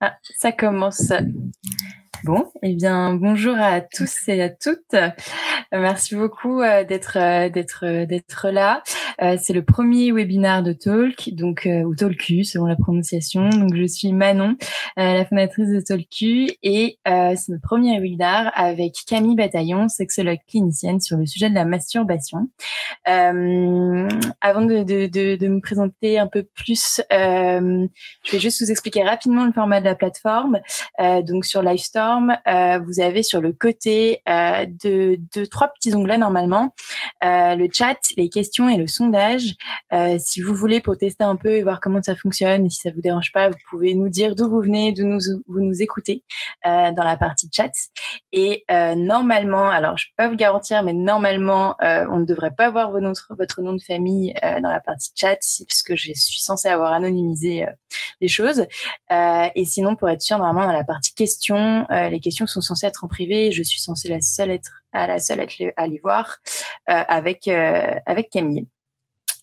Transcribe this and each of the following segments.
Ah, ça commence. Bon, eh bien, bonjour à tous et à toutes. Merci beaucoup euh, d'être euh, d'être euh, d'être là. C'est le premier webinaire de Talk, donc ou Talku selon la prononciation. Donc, je suis Manon, la fondatrice de Talku, et c'est notre premier webinaire avec Camille Bataillon, sexologue clinicienne, sur le sujet de la masturbation. avant de, me présenter un peu plus, je vais juste vous expliquer rapidement le format de la plateforme. donc, sur Livestorm, vous avez sur le côté de, de trois petits onglets normalement. Euh, le chat, les questions et le sondage. Euh, si vous voulez pour tester un peu et voir comment ça fonctionne, si ça vous dérange pas, vous pouvez nous dire d'où vous venez, d'où nous, vous nous écoutez euh, dans la partie chat. Et normalement, alors je peux vous garantir, mais normalement, on ne devrait pas voir votre, votre nom de famille dans la partie chat, puisque je suis censée avoir anonymisé les choses. et sinon, pour être sûr, normalement, dans la partie questions, les questions sont censées être en privé. Je suis censée la seule être à la seule à aller voir euh, avec, euh, avec Camille.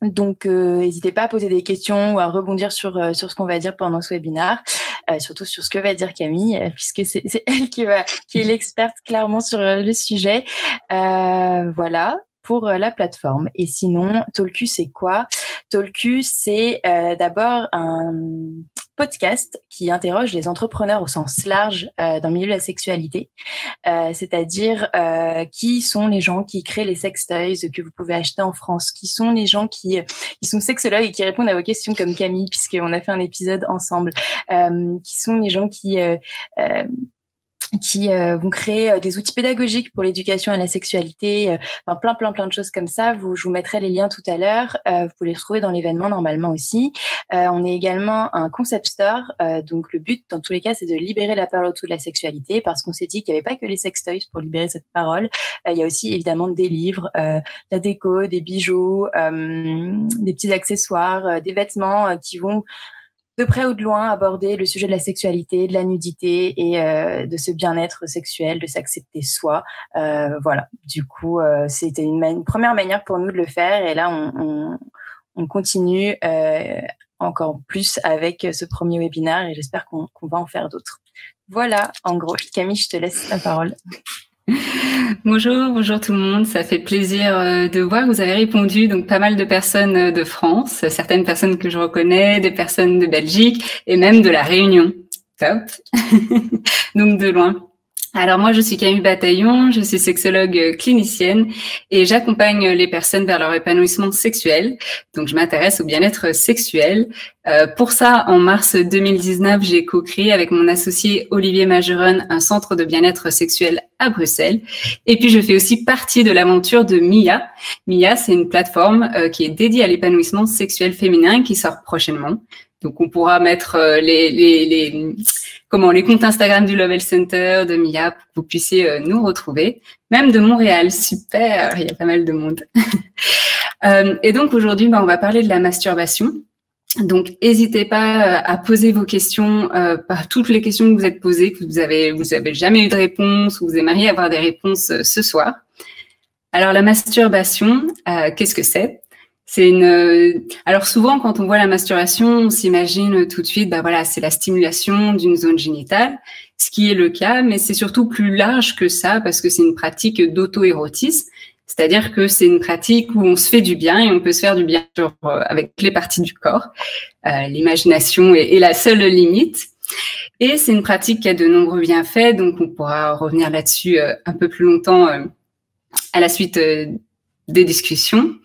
Donc, euh, n'hésitez pas à poser des questions ou à rebondir sur, sur ce qu'on va dire pendant ce webinaire, surtout sur ce que va dire Camille, puisque c'est elle qui, va, qui est l'experte clairement sur le sujet. voilà pour la plateforme. Et sinon, Tolku, c'est quoi? Tolku, c'est d'abord un podcast qui interroge les entrepreneurs au sens large euh, dans le milieu de la sexualité, euh, c'est-à-dire euh, qui sont les gens qui créent les sex toys que vous pouvez acheter en France, qui sont les gens qui, qui sont sexologues et qui répondent à vos questions comme Camille, puisqu'on a fait un épisode ensemble, qui sont les gens qui qui euh, vont créer euh, des outils pédagogiques pour l'éducation à la sexualité, euh, enfin, plein, plein, plein de choses comme ça. Vous, je vous mettrai les liens tout à l'heure. vous pouvez les trouver dans l'événement normalement aussi. on est également un concept store. donc, le but, dans tous les cas, c'est de libérer la parole autour de la sexualité parce qu'on s'est dit qu'il n'y avait pas que les sex toys pour libérer cette parole. il y a aussi évidemment des livres, la déco, des bijoux, des petits accessoires, des vêtements qui vont de près ou de loin aborder le sujet de la sexualité, de la nudité et euh, de ce bien-être sexuel, de s'accepter soi. Euh, voilà. Du coup, euh, c'était une, première manière pour nous de le faire et là, on, on, continue encore plus avec ce premier webinaire et j'espère qu'on va en faire d'autres. Voilà, en gros. Camille, je te laisse la parole. Bonjour, bonjour tout le monde. Ça fait plaisir euh, de voir vous avez répondu. Donc, pas mal de personnes euh, de France, certaines personnes que je reconnais, des personnes de Belgique et même de la Réunion. Top. donc, de loin. Alors moi, je suis Camille Bataillon, je suis sexologue euh, clinicienne et j'accompagne les personnes vers leur épanouissement sexuel. Donc je m'intéresse au bien-être sexuel. Euh, pour ça, en mars 2019, j'ai co-créé avec mon associé Olivier Majeron un centre de bien-être sexuel à Bruxelles. Et puis je fais aussi partie de l'aventure de Mia. Mia, c'est une plateforme euh, qui est dédiée à l'épanouissement sexuel féminin qui sort prochainement. Donc on pourra mettre les, les, les comment les comptes Instagram du Lovell Center, de Mia, pour que vous puissiez euh, nous retrouver, même de Montréal. Super, il y a pas mal de monde. euh, et donc aujourd'hui, bah, on va parler de la masturbation. Donc, n'hésitez pas euh, à poser vos questions, euh, par toutes les questions que vous êtes posées, que vous avez, vous avez jamais eu de réponse ou vous aimeriez avoir des réponses euh, ce soir. Alors, la masturbation, qu'est-ce que c'est? C'est une. Euh, alors souvent, quand on voit la masturbation, on s'imagine tout de suite, bah voilà, c'est la stimulation d'une zone génitale, ce qui est le cas, mais c'est surtout plus large que ça parce que c'est une pratique d'auto-érotisme, c'est-à-dire que c'est une pratique où on se fait du bien et on peut se faire du bien euh, avec les parties du corps. Euh, L'imagination est, est, la seule limite. Et c'est une pratique qui a de nombreux bienfaits, donc on pourra revenir là-dessus euh, un peu plus longtemps à la suite des discussions.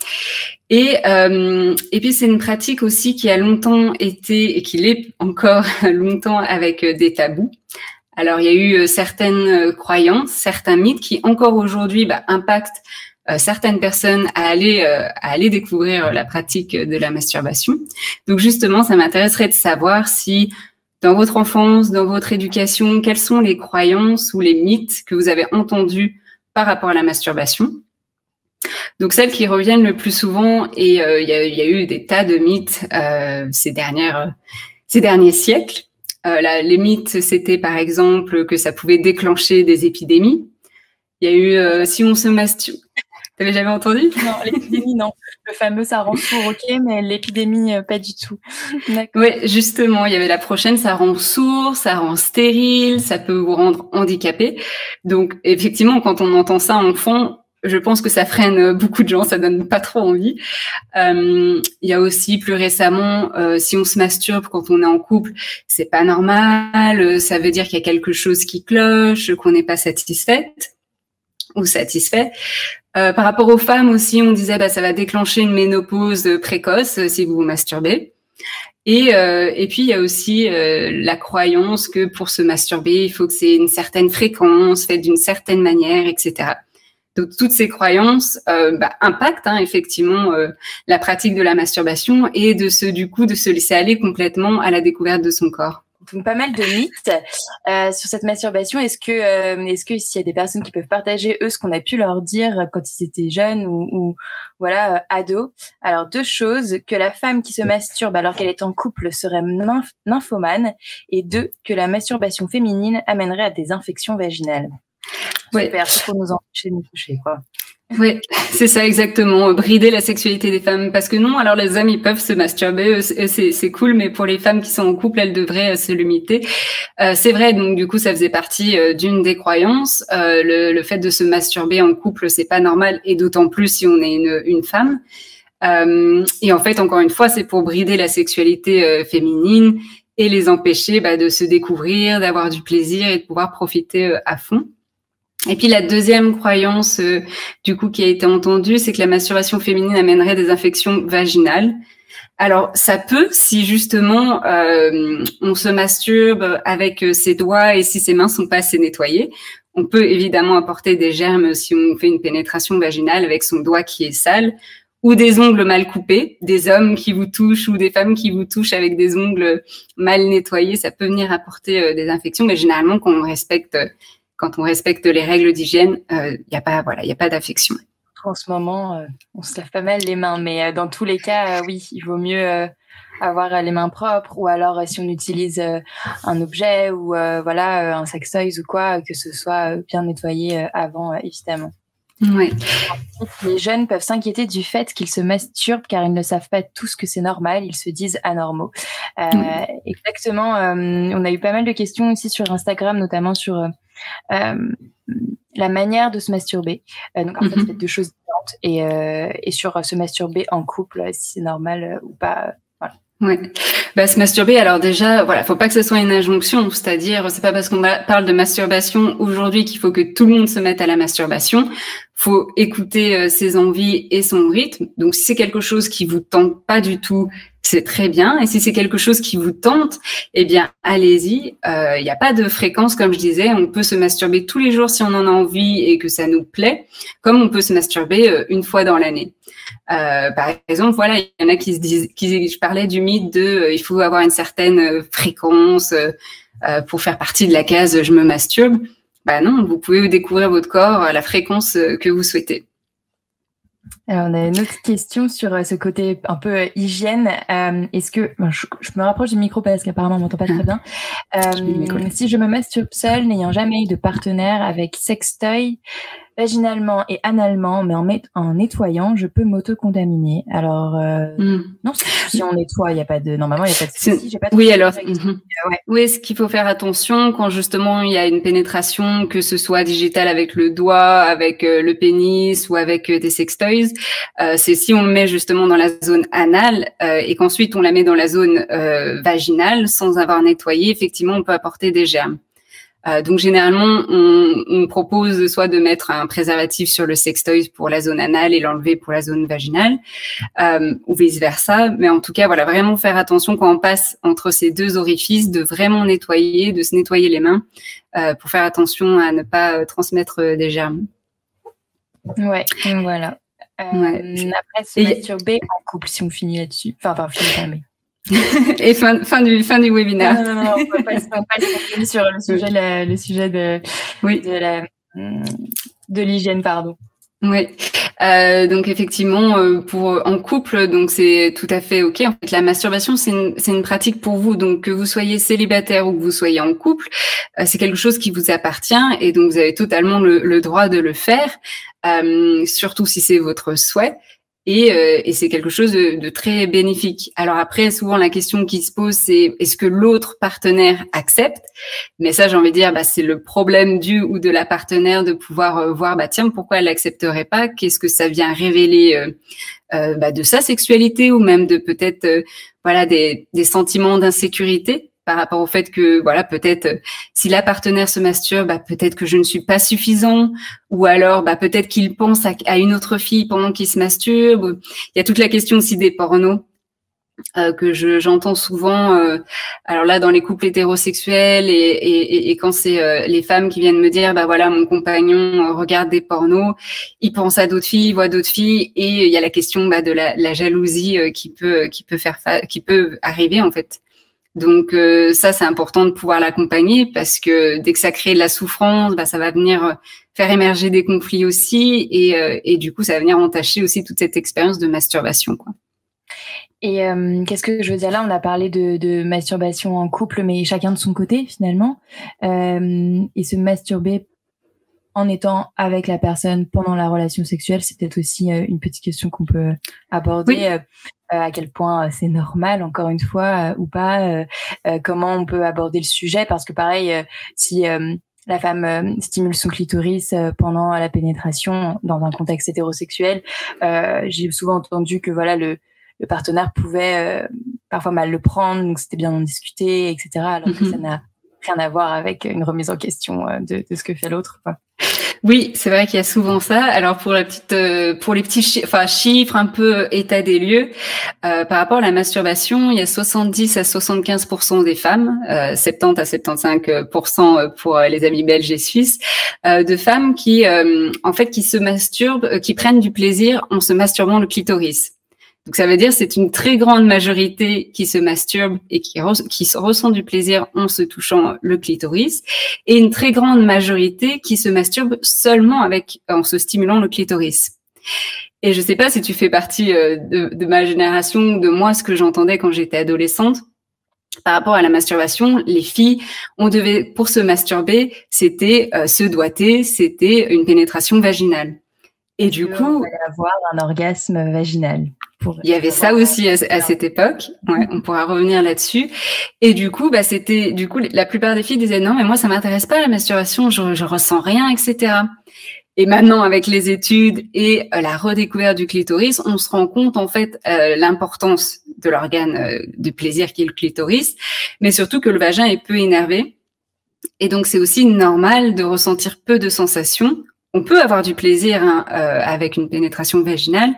Et, euh, et puis c'est une pratique aussi qui a longtemps été et qui l'est encore longtemps avec euh, des tabous. Alors il y a eu euh, certaines croyances, certains mythes qui encore aujourd'hui bah, impactent certaines personnes à aller à aller découvrir la pratique de la masturbation. Donc justement, ça m'intéresserait de savoir si dans votre enfance, dans votre éducation, quelles sont les croyances ou les mythes que vous avez entendus par rapport à la masturbation? Donc celles qui reviennent le plus souvent, et euh, il y, a, y, a, eu des tas de mythes euh, ces dernières ces derniers siècles. Euh, les mythes, c'était par exemple que ça pouvait déclencher des épidémies. Il y a eu si on se masturbe T'avais jamais entendu? Non, l'épidémie, non. Le fameux ça rend sourd, ok, mais l'épidémie, euh, pas du tout. Oui, justement, il y avait la prochaine, ça rend sourd, ça rend stérile, ça peut vous rendre handicapé. Donc, effectivement, quand on entend ça en fond, je pense que ça freine beaucoup de gens, ça donne pas trop envie. Euh, il y a aussi plus récemment, euh, si on se masturbe quand on est en couple, c'est pas normal, ça veut dire qu'il y a quelque chose qui cloche, qu'on n'est pas satisfaite ou satisfait. Euh, par rapport aux femmes aussi, on disait bah ça va déclencher une ménopause précoce si vous vous masturbez. Et, euh, et puis il y a aussi euh, la croyance que pour se masturber, il faut que c'est une certaine fréquence, fait d'une certaine manière, etc. Donc toutes ces croyances bah, impactent hein, effectivement la pratique de la masturbation et de ce du coup de se laisser aller complètement à la découverte de son corps donc pas mal de mythes euh, sur cette masturbation. Est-ce que, euh, est-ce que s'il y a des personnes qui peuvent partager eux ce qu'on a pu leur dire quand ils étaient jeunes ou, ou voilà euh, ados? Alors deux choses que la femme qui se masturbe alors qu'elle est en couple serait nymphomane et deux que la masturbation féminine amènerait à des infections vaginales. Super, pour nous empêcher de nous toucher quoi. Oui, c'est ça exactement. Brider la sexualité des femmes. Parce que non, alors les hommes, ils peuvent se masturber, c'est cool, mais pour les femmes qui sont en couple, elles devraient euh, se limiter. Euh, c'est vrai, donc du coup, ça faisait partie euh, d'une des croyances. le, le, fait de se masturber en couple, c'est pas normal, et d'autant plus si on est une, une femme. et en fait, encore une fois, c'est pour brider la sexualité féminine et les empêcher bah, de se découvrir, d'avoir du plaisir et de pouvoir profiter à fond. Et puis la deuxième croyance, euh, du coup, qui a été entendue, c'est que la masturbation féminine amènerait des infections vaginales. Alors ça peut, si justement euh, on se masturbe avec euh, ses doigts et si ses mains sont pas assez nettoyées, on peut évidemment apporter des germes si on fait une pénétration vaginale avec son doigt qui est sale ou des ongles mal coupés, des hommes qui vous touchent ou des femmes qui vous touchent avec des ongles mal nettoyés, ça peut venir apporter des infections, mais généralement quand on respecte quand on respecte les règles d'hygiène, il euh, n'y a pas, voilà, il y a pas d'affection. En ce moment, euh, on se lave pas mal les mains, mais euh, dans tous les cas, oui, il vaut mieux avoir les mains propres, ou alors si on utilise un objet ou voilà un sextoys ou quoi, que ce soit bien nettoyé avant, évidemment. Oui. Les jeunes peuvent s'inquiéter du fait qu'ils se masturbent car ils ne savent pas tout ce que c'est normal, ils se disent anormaux. Exactement. on a eu pas mal de questions aussi sur Instagram, notamment sur euh, la manière de se masturber. Euh, donc, en fait, mhm. deux choses différentes. Et, euh, et sur se masturber en couple, si c'est normal ou pas. Voilà. Ouais. Bah, se masturber, alors déjà, voilà, faut pas que ce soit une injonction, c'est-à-dire, c'est pas parce qu'on parle de masturbation aujourd'hui qu'il faut que tout le monde se mette à la masturbation. Faut écouter ses envies et son rythme. Donc, si c'est quelque chose qui vous tente pas du tout, c'est très bien. Et si c'est quelque chose qui vous tente, eh bien, allez-y. Il euh, n'y a pas de fréquence, comme je disais. On peut se masturber tous les jours si on en a envie et que ça nous plaît, comme on peut se masturber euh, une fois dans l'année. Euh, par exemple, voilà, il y en a qui se disent, qui, je parlais du mythe de, il faut avoir une certaine fréquence pour faire partie de la case je me masturbe. Bah non, vous pouvez découvrir votre corps à la fréquence que vous souhaitez. Alors, on a une autre question sur euh, ce côté un peu euh, hygiène. Euh, est-ce que je, me rapproche du micro parce qu'apparemment on m'entend pas très bien. si je me masturbe seule, n'ayant jamais eu de partenaire avec sextoy, vaginalement et analement, mais en, en nettoyant, je peux m'auto-contaminer. Alors, euh, hmm. non, si on nettoie, il n'y a pas de, normalement, il n'y a pas de souci. oui, alors, mhm. euh, oui, ce qu'il faut faire attention quand justement il y a une pénétration, que ce soit digitale avec le doigt, avec euh, le pénis ou avec des sextoys, c'est si on le met justement dans la zone anale et qu'ensuite on la met dans la zone vaginale sans avoir nettoyé, effectivement, on peut apporter des germes. Euh, donc généralement, on, propose soit de mettre un préservatif sur le sextoy pour la zone anale et l'enlever pour la zone vaginale, euh, ou vice versa. Mais en tout cas, voilà, vraiment faire attention quand on passe entre ces deux orifices, de vraiment nettoyer, de se nettoyer les mains euh, pour faire attention à ne pas euh, transmettre euh, des germes. Ouais, voilà. Ouais. Après, se masturber en couple, si on finit là-dessus. Enfin, enfin, finit pas, mais Et fin, fin, du, fin du webinaire. Non, non, non, on ne pas, pas sur le sujet, le sujet de, oui. de, la, de l'hygiène, pardon. Oui, euh, donc effectivement, euh, pour en couple, donc c'est tout à fait ok. En fait, la masturbation, c'est une, pratique pour vous, donc que vous soyez célibataire ou que vous soyez en couple, euh, c'est quelque chose qui vous appartient et donc vous avez totalement le, le droit de le faire, euh, surtout si c'est votre souhait. Et, euh, et c'est quelque chose de, très bénéfique. Alors après, souvent la question qui se pose, c'est est-ce que l'autre partenaire accepte? Mais ça, j'ai envie de dire, bah, c'est le problème du ou de la partenaire de pouvoir euh, voir, bah tiens, pourquoi elle n'accepterait pas? Qu'est-ce que ça vient révéler euh, euh bah, de sa sexualité ou même de peut-être voilà des sentiments d'insécurité? Par rapport au fait que voilà peut-être euh, si la partenaire se masturbe, bah, peut-être que je ne suis pas suffisant, ou alors bah, peut-être qu'il pense à, une autre fille pendant qu'il se masturbe. Il y a toute la question aussi des pornos. Euh, que j'entends souvent, euh, alors là dans les couples hétérosexuels et, et, et quand c'est euh, les femmes qui viennent me dire bah voilà mon compagnon regarde des pornos, il pense à d'autres filles, il voit d'autres filles et il y a la question bah, de la, la jalousie qui peut qui peut faire qui peut arriver en fait. Donc euh, ça, c'est important de pouvoir l'accompagner parce que dès que ça crée de la souffrance, bah, ça va venir euh, faire émerger des conflits aussi et, euh, et du coup, ça va venir entacher aussi toute cette expérience de masturbation. Quoi. Et qu'est-ce que je veux dire là? On a parlé de, de, masturbation en couple, mais chacun de son côté finalement. et se masturber en étant avec la personne pendant la relation sexuelle, c'est peut-être aussi une petite question qu'on peut aborder. Euh, à quel point euh, c'est normal, encore une fois, euh, ou pas, comment on peut aborder le sujet, parce que pareil, si la femme stimule son clitoris pendant la pénétration dans un contexte hétérosexuel, j'ai souvent entendu que voilà le, le partenaire pouvait parfois mal le prendre, donc c'était bien d'en discuter, etc. Alors que ça mm-hmm. n'a rien à voir avec une remise en question de, de ce que fait l'autre. Oui, c'est vrai qu'il y a souvent ça. Alors pour la petite, euh, pour les petits enfin, chiffres, un peu euh, état des lieux, euh, par rapport à la masturbation, il y a 70 à 75 des femmes, 70 à 75 pour les amis belges et suisses, de femmes qui, en fait, qui se masturbent, qui prennent du plaisir en se masturbant le clitoris. Donc ça veut dire c'est une très grande majorité qui se masturbe et qui, qui ressent du plaisir en se touchant le clitoris, et une très grande majorité qui se masturbe seulement avec en se stimulant le clitoris. Et je sais pas si tu fais partie euh, de, de ma génération de moi, ce que j'entendais quand j'étais adolescente par rapport à la masturbation, les filles, on devait, pour se masturber, c'était euh, se doiter, c'était une pénétration vaginale. Et du coup, avoir un orgasme vaginal. Il y avait ça aussi à, cette époque. Ouais, on pourra revenir là-dessus. Et du coup, bah, c'était, du coup, la plupart des filles disaient non, mais moi, ça m'intéresse pas la masturbation, je, je ressens rien, etc. Et maintenant, avec les études et euh, la redécouverte du clitoris, on se rend compte en fait euh, l'importance de l'organe euh, du plaisir qui est le clitoris, mais surtout que le vagin est peu énervé. Et donc, c'est aussi normal de ressentir peu de sensations on peut avoir du plaisir hein, euh, avec une pénétration vaginale,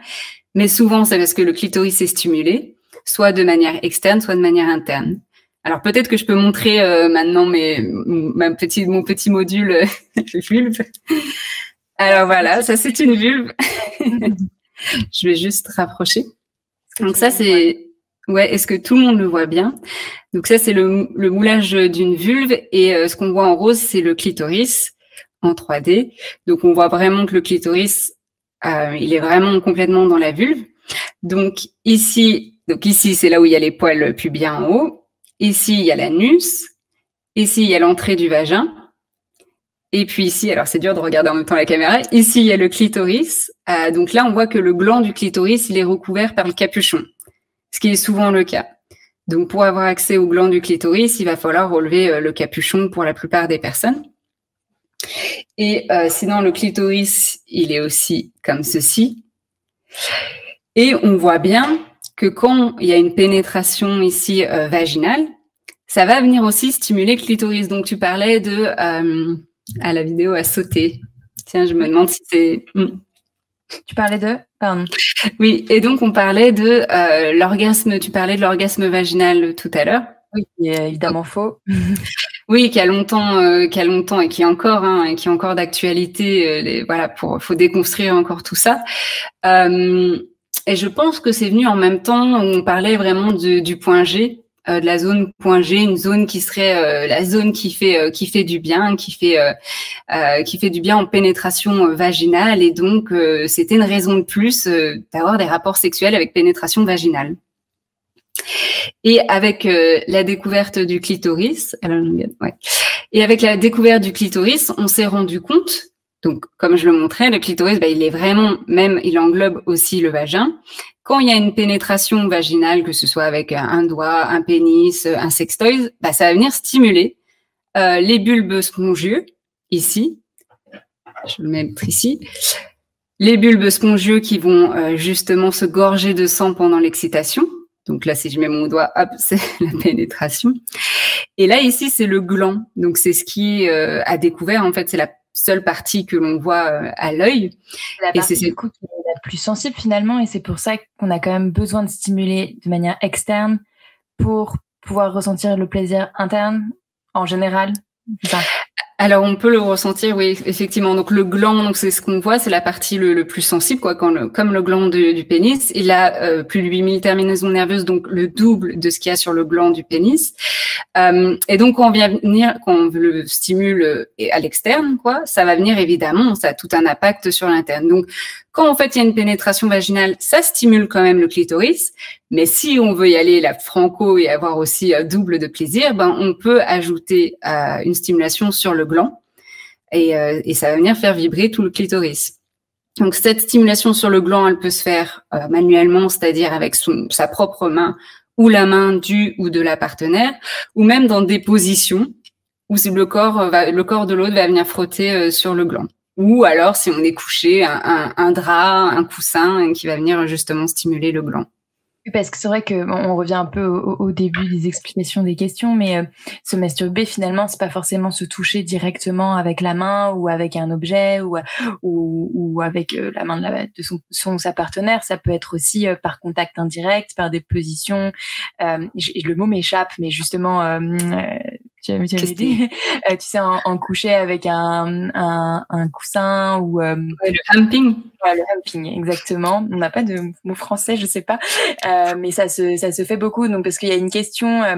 mais souvent c'est parce que le clitoris est stimulé, soit de manière externe, soit de manière interne. Alors peut-être que je peux montrer euh, maintenant mes, ma mon petit module euh, vulve. Alors voilà, ça c'est une vulve. je vais juste rapprocher. Donc ça c'est Ouais, est-ce que tout le monde le voit bien? Donc ça, c'est le, le, moulage d'une vulve et ce qu'on voit en rose, c'est le clitoris en 3D. Donc on voit vraiment que le clitoris, euh, il est vraiment complètement dans la vulve. Donc ici, donc ici c'est là où il y a les poils pubiens en haut. Ici il y a l'anus. Ici il y a l'entrée du vagin. Et puis ici, alors c'est dur de regarder en même temps la caméra. Ici il y a le clitoris. Euh, donc là on voit que le gland du clitoris il est recouvert par le capuchon, ce qui est souvent le cas. Donc pour avoir accès au gland du clitoris, il va falloir relever euh, le capuchon pour la plupart des personnes. Et euh, sinon, le clitoris, il est aussi comme ceci. Et on voit bien que quand il y a une pénétration ici euh, vaginale, ça va venir aussi stimuler le clitoris. Donc, tu parlais de euh, à la vidéo à sauter. Tiens, je me demande si c'est. Hmm. Tu parlais de Pardon. Oui, et donc on parlait de l'orgasme. Tu parlais de l'orgasme vaginal tout à l'heure. Oui, évidemment faux. Oui, qui a longtemps, euh, qui a longtemps et qui est encore, hein, et qui est encore d'actualité. Euh, voilà, pour faut déconstruire encore tout ça. Euh, et je pense que c'est venu en même temps où on parlait vraiment du point G. de la zone point G, une zone qui serait la zone qui fait qui fait du bien, qui fait qui fait du bien en pénétration vaginale et donc c'était une raison de plus d'avoir des rapports sexuels avec pénétration vaginale. Et avec la découverte du clitoris, ouais. et avec la découverte du clitoris, on s'est rendu compte donc, comme je le montrais, le clitoris, bah, il est vraiment, même, il englobe aussi le vagin. Quand il y a une pénétration vaginale, que ce soit avec un doigt, un pénis, un sextoy, bah, ça va venir stimuler euh, les bulbes spongieux, ici. Je vais le mettre ici. Les bulbes spongieux qui vont euh, justement se gorger de sang pendant l'excitation. Donc là, si je mets mon doigt, hop, c'est la pénétration. Et là, ici, c'est le gland. Donc c'est ce qui euh, a découvert, en fait, c'est la seule partie que l'on voit euh, à l'œil. Et c'est du coup qui est la plus sensible finalement, et c'est pour ça qu'on a quand même besoin de stimuler de manière externe pour pouvoir ressentir le plaisir interne en général. Alors on peut le ressentir, oui, effectivement. Donc le gland, donc c'est ce qu'on voit, c'est la partie le, plus sensible, quoi. Comme le gland du pénis, il a euh, plus de 8000 terminaisons nerveuses, donc le double de ce qu'il y a sur le gland du pénis. Euh, et donc quand on vient venir, quand on le stimule à l'externe, quoi, ça va venir évidemment, ça a tout un impact sur l'interne. Donc quand en fait il y a une pénétration vaginale, ça stimule quand même le clitoris. Mais si on veut y aller la franco et avoir aussi un double de plaisir, ben on peut ajouter euh, une stimulation sur le gland et, euh, et, ça va venir faire vibrer tout le clitoris. Donc cette stimulation sur le gland, elle peut se faire euh, manuellement, c'est-à-dire avec sa propre main ou la main du ou de la partenaire, ou même dans des positions où le corps, le corps de l'autre va venir frotter sur le gland ou alors si on est couché, un, drap, un coussin qui va venir justement stimuler le gland. Parce que c'est vrai que on revient un peu au, début des explications des questions, mais euh, se masturber finalement c'est pas forcément se toucher directement avec la main ou avec un objet ou ou, avec euh, la main de, la, de son, son, sa partenaire. Ça peut être aussi euh, par contact indirect, par des positions. le mot m'échappe, mais justement tu, tu dit, euh, tu sais, en, coucher avec un, un, un coussin ou euh, le humping. Ouais, le humping, exactement. On n'a pas de mot français, je sais pas, euh, mais ça se ça se fait beaucoup. Donc parce qu'il y a une question euh,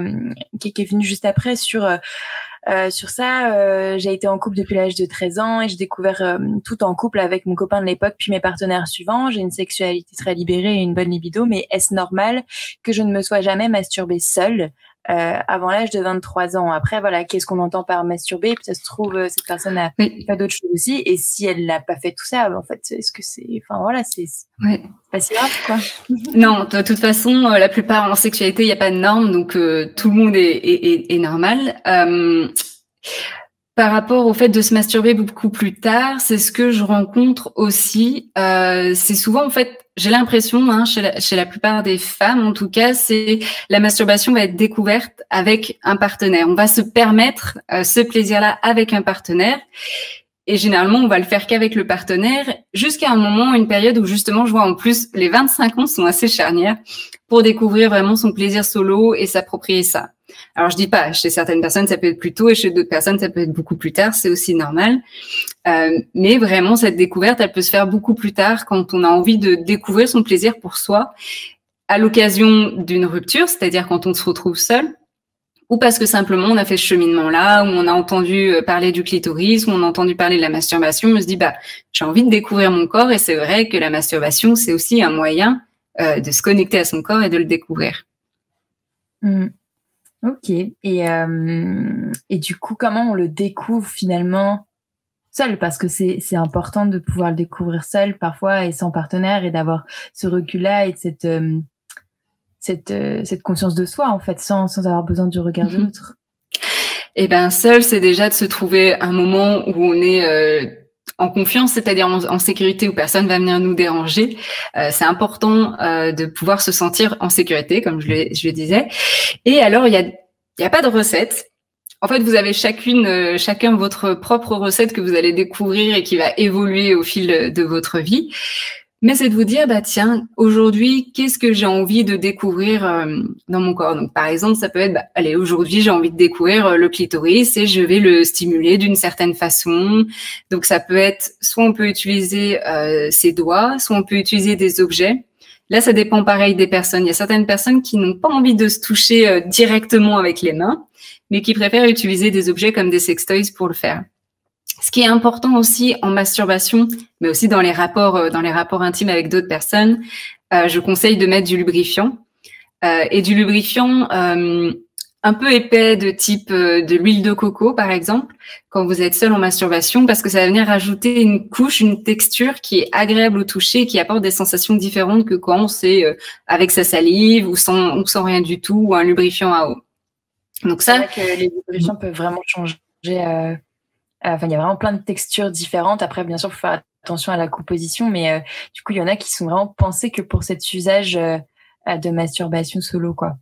qui, qui, est venue juste après sur euh, sur ça, j'ai été en couple depuis l'âge de 13 ans et j'ai découvert tout en couple avec mon copain de l'époque puis mes partenaires suivants. J'ai une sexualité très libérée et une bonne libido, mais est-ce normal que je ne me sois jamais masturbée seule? Euh, avant l'âge de 23 ans. Après, voilà, qu'est-ce qu'on entend par masturber Ça se trouve, euh, cette personne a pas d'autre chose aussi. Et si elle n'a pas fait tout ça, en fait, est-ce que c'est, enfin voilà, c'est pas si grave, quoi. non, de toute façon, euh, la plupart en sexualité, il n'y a pas de normes, donc tout le monde est, est, est, normal. Par rapport au fait de se masturber beaucoup plus tard, c'est ce que je rencontre aussi. Euh, c'est souvent en fait, j'ai l'impression, hein, chez, la, plupart des femmes en tout cas, c'est la masturbation va être découverte avec un partenaire. On va se permettre euh, ce plaisir-là avec un partenaire. Et généralement, on va le faire qu'avec le partenaire jusqu'à un moment, une période où justement, je vois en plus, les 25 ans sont assez charnières pour découvrir vraiment son plaisir solo et s'approprier ça. Alors je dis pas, chez certaines personnes ça peut être plus tôt et chez d'autres personnes ça peut être beaucoup plus tard, c'est aussi normal. Euh, mais vraiment cette découverte, elle peut se faire beaucoup plus tard quand on a envie de découvrir son plaisir pour soi à l'occasion d'une rupture, c'est-à-dire quand on se retrouve seul, ou parce que simplement on a fait ce cheminement-là, où on a entendu euh, parler du clitoris, où on a entendu parler de la masturbation, on se dit bah j'ai envie de découvrir mon corps et c'est vrai que la masturbation c'est aussi un moyen euh, de se connecter à son corps et de le découvrir. Mmh. Ok. Et, euh, et du coup, comment on le découvre finalement seul? Parce que c'est, c'est important de pouvoir le découvrir seul parfois et sans partenaire et d'avoir ce recul-là et cette, euh, cette, euh, cette conscience de soi en fait, sans, sans avoir besoin du regard de mhm. l'autre. Eh ben seul, c'est déjà de se trouver un moment où on est euh, en confiance, c'est-à-dire en, sécurité où personne va venir nous déranger. Euh, c'est important euh, de pouvoir se sentir en sécurité, comme je le, je le disais. Et alors, il y a, y a pas de recette. En fait, vous avez chacune, euh, chacun votre propre recette que vous allez découvrir et qui va évoluer au fil de votre vie mais c'est de vous dire, bah tiens, aujourd'hui, qu'est-ce que j'ai envie de découvrir euh, dans mon corps? Donc, par exemple, ça peut être, bah, allez, aujourd'hui, j'ai envie de découvrir euh, le clitoris et je vais le stimuler d'une certaine façon. Donc, ça peut être, soit on peut utiliser euh, ses doigts, soit on peut utiliser des objets. Là, ça dépend pareil des personnes. Il y a certaines personnes qui n'ont pas envie de se toucher euh, directement avec les mains, mais qui préfèrent utiliser des objets comme des sextoys pour le faire. Ce qui est important aussi en masturbation, mais aussi dans les rapports, euh, dans les rapports intimes avec d'autres personnes, euh, je conseille de mettre du lubrifiant. Euh, et du lubrifiant euh, un peu épais de type de l'huile de coco, par exemple, quand vous êtes seul en masturbation, parce que ça va venir rajouter une couche, une texture qui est agréable au toucher, qui apporte des sensations différentes que quand c'est avec sa salive ou sans, ou sans rien du tout, ou un lubrifiant à eau. Donc ça, que les lubrifiants peuvent vraiment changer. Enfin, il y a vraiment plein de textures différentes. Après, bien sûr, il faut faire attention à la composition, mais euh, du coup, il y en a qui sont vraiment pensés que pour cet usage euh, de masturbation solo, quoi,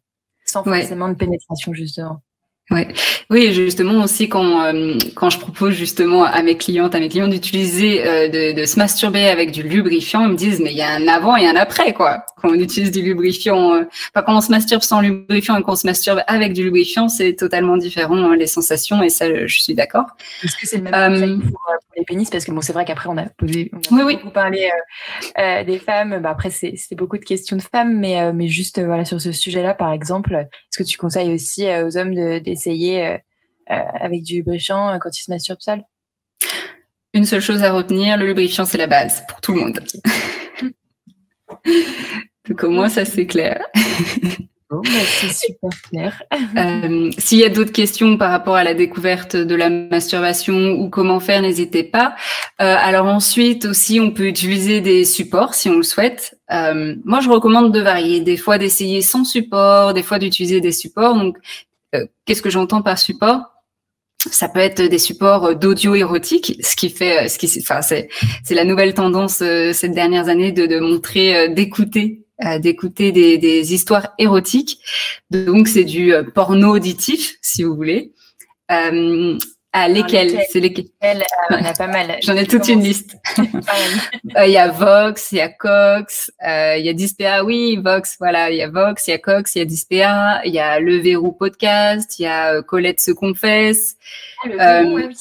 sans forcément de pénétration, justement. Ouais. Oui, justement aussi quand euh, quand je propose justement à mes clientes, à mes clients d'utiliser euh, de, de, se masturber avec du lubrifiant, ils me disent mais il y a un avant et un après quoi. Quand on utilise du lubrifiant, euh, enfin quand on se masturbe sans lubrifiant et quand on se masturbe avec du lubrifiant, c'est totalement différent hein, les sensations et ça je suis d'accord. Est-ce que c'est le même pour, pour, les pénis? Parce que bon c'est vrai qu'après on a posé on a oui, beaucoup parlé des femmes, bah, après c'est beaucoup de questions de femmes mais mais juste voilà sur ce sujet-là par exemple, est-ce que tu conseilles aussi aux hommes de, de essayer euh, euh, avec du lubrifiant euh, quand il se masturbent seul Une seule chose à retenir, le lubrifiant c'est la base pour tout le monde. Donc au moins ça c'est clair. Bah, c'est super clair. S'il y a d'autres questions par rapport à la découverte de la masturbation ou comment faire, n'hésitez pas. alors ensuite aussi, on peut utiliser des supports si on le souhaite. moi, je recommande de varier. Des fois d'essayer sans support, des fois d'utiliser des supports. Donc, qu'est-ce que j'entends par support? Ça peut être des supports d'audio érotique, ce qui fait, ce qui, enfin, c'est, c'est la nouvelle tendance euh, ces dernières années de, de montrer, euh, d'écouter, d'écouter des, des, histoires érotiques. Donc, c'est du porno auditif, si vous voulez. Ah, lesquels? C'est lesquels? Euh, On a pas mal. J'en ai toute une liste. Euh, il y a Vox, il y a Cox, euh, il y a Dispea. Oui, Vox, voilà. Il y a Vox, il y a Cox, il y a Dispea. Il y a Le Verrou Podcast. Il y a Colette se confesse. Ah, le Verrou, oui.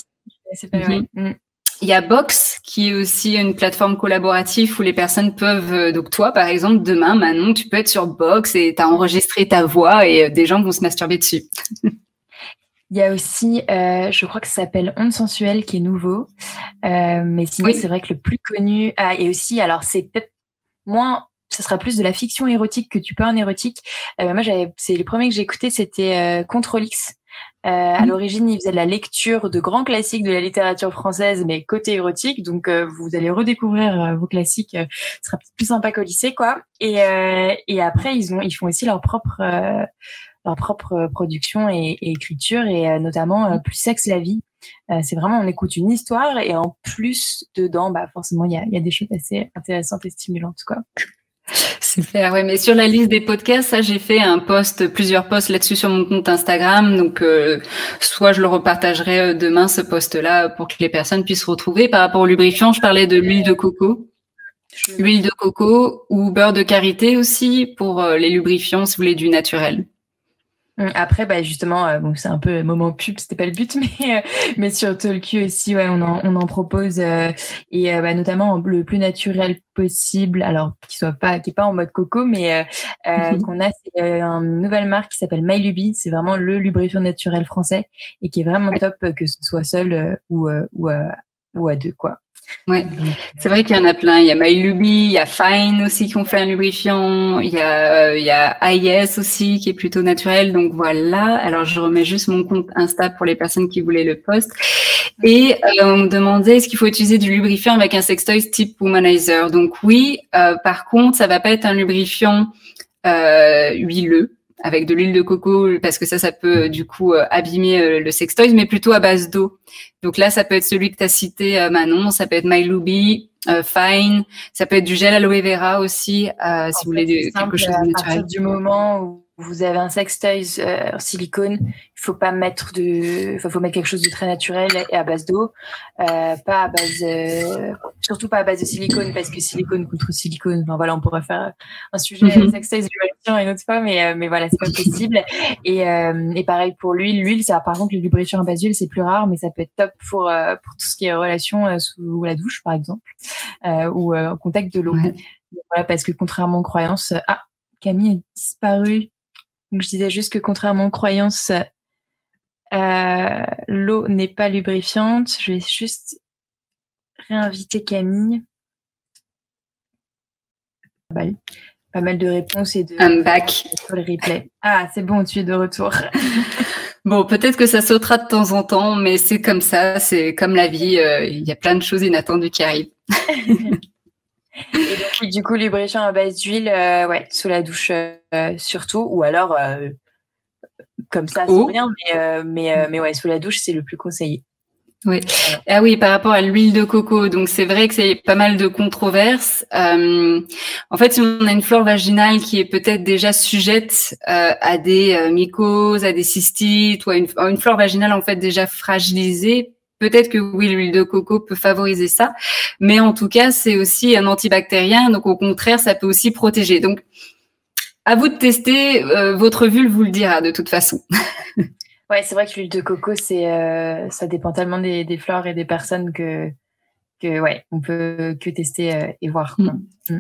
C'est pas mhm. mm. Il y a Box, qui est aussi une plateforme collaborative où les personnes peuvent, donc toi par exemple, demain, Manon, tu peux être sur Box et tu as enregistré ta voix et des gens vont se masturber dessus. Il y a aussi, euh, je crois que ça s'appelle Onde sensuelle qui est nouveau. Euh, mais sinon, c'est vrai que le plus connu. Ah, et aussi, alors c'est peut-être moins. Ça sera plus de la fiction érotique que tu peux en érotique. Euh, moi, j'avais, c'est le premier que j'ai écouté, c'était euh, Control X. Euh, À l'origine, il faisait de la lecture de grands classiques de la littérature française, mais côté érotique. Donc, euh, vous allez redécouvrir vos classiques. ce sera plus sympa qu'au lycée, quoi. Et, et après, ils ont, ils font aussi leur propre leur propre euh, production et, écriture et euh, notamment euh, plus sexe la vie. c'est vraiment on écoute une histoire et en plus dedans, bah forcément il y a, y a des choses assez intéressantes et stimulantes quoi. Super, ouais, mais sur la liste des podcasts, ça j'ai fait un post, plusieurs posts là-dessus sur mon compte Instagram, donc soit je le repartagerai demain ce post-là pour que les personnes puissent retrouver. Par rapport au lubrifiant, je parlais de l'huile de coco, huile de coco ou beurre de karité aussi pour les lubrifiants si vous voulez du naturel. Hum, après, bah justement, euh, bon, c'est un peu moment pub, c'était pas le but, mais euh, mais sur Tolkien aussi, ouais, on en on en propose euh, et bah, notamment le plus naturel possible, alors qui soit pas qui est pas en mode coco, mais mhm. qu'on a c'est une nouvelle marque qui s'appelle MyLuby, c'est vraiment le lubrifiant naturel français et qui est vraiment top que ce soit seul ou ou ou à deux quoi. Ouais, c'est vrai qu'il y en a plein. Il y a MyLuby, il y a Fine aussi qui ont fait un lubrifiant, il y a euh, il y a IS aussi qui est plutôt naturel. Donc voilà. Alors je remets juste mon compte Insta pour les personnes qui voulaient le post. Et euh, on me demandait est-ce qu'il faut utiliser du lubrifiant avec un sextoy type womanizer? Donc oui. Euh, par contre, ça va pas être un lubrifiant huileux avec de l'huile de coco parce que ça, ça peut du coup euh, abîmer euh, le sextoy, mais plutôt à base d'eau. Donc là, ça peut être celui que tu as cité, euh, Manon, ça peut être MyLuby, Fine, ça peut être du gel aloe vera aussi, si vous voulez quelque chose de naturel. du moment où vous avez un sextoy euh, silicone, il faut pas mettre de, faut, faut mettre quelque chose de très naturel et à base d'eau, euh, pas à base, euh, surtout pas à base de silicone parce que silicone contre silicone. Enfin voilà, on pourrait faire un sujet mm -hmm. sextoys une autre fois, mais euh, mais voilà, c'est pas possible. Et euh, et pareil pour l'huile, l'huile, ça par contre le lubrifiant à base d'huile, c'est plus rare, mais ça peut être top pour pour tout ce qui est relation sous la douche par exemple ou au contact de l'eau. Voilà, parce que contrairement aux croyances, ah, Camille est disparue. Donc je disais juste que contrairement aux croyances, euh, l'eau n'est pas lubrifiante. Je vais juste réinviter Camille. Pas mal de réponses et de. Un bac. Sur le replay. Ah, c'est bon, tu es de retour. bon, peut-être que ça sautera de temps en temps, mais c'est comme ça, c'est comme la vie. Euh, il y a plein de choses inattendues qui arrivent. et du coup, lubrifiant à base d'huile, euh, ouais, sous la douche surtout, ou alors comme ça, c'est rien, mais, euh, mais, euh, mais ouais, sous la douche, c'est le plus conseillé. Oui. Ah oui, par rapport à l'huile de coco, donc c'est vrai que c'est pas mal de controverses. Euh, en fait, si on a une flore vaginale qui est peut-être déjà sujette euh, à des euh, mycoses, à des cystites ou à une, une, flore vaginale en fait déjà fragilisée, peut-être que oui, l'huile de coco peut favoriser ça. Mais en tout cas, c'est aussi un antibactérien, donc au contraire, ça peut aussi protéger. Donc à vous de tester. Euh, votre vulve vous le dira de toute façon. ouais, c'est vrai que l'huile de coco, c'est, euh, ça dépend tellement des, des, fleurs et des personnes que, que ouais, on peut que tester euh, et voir. Mm.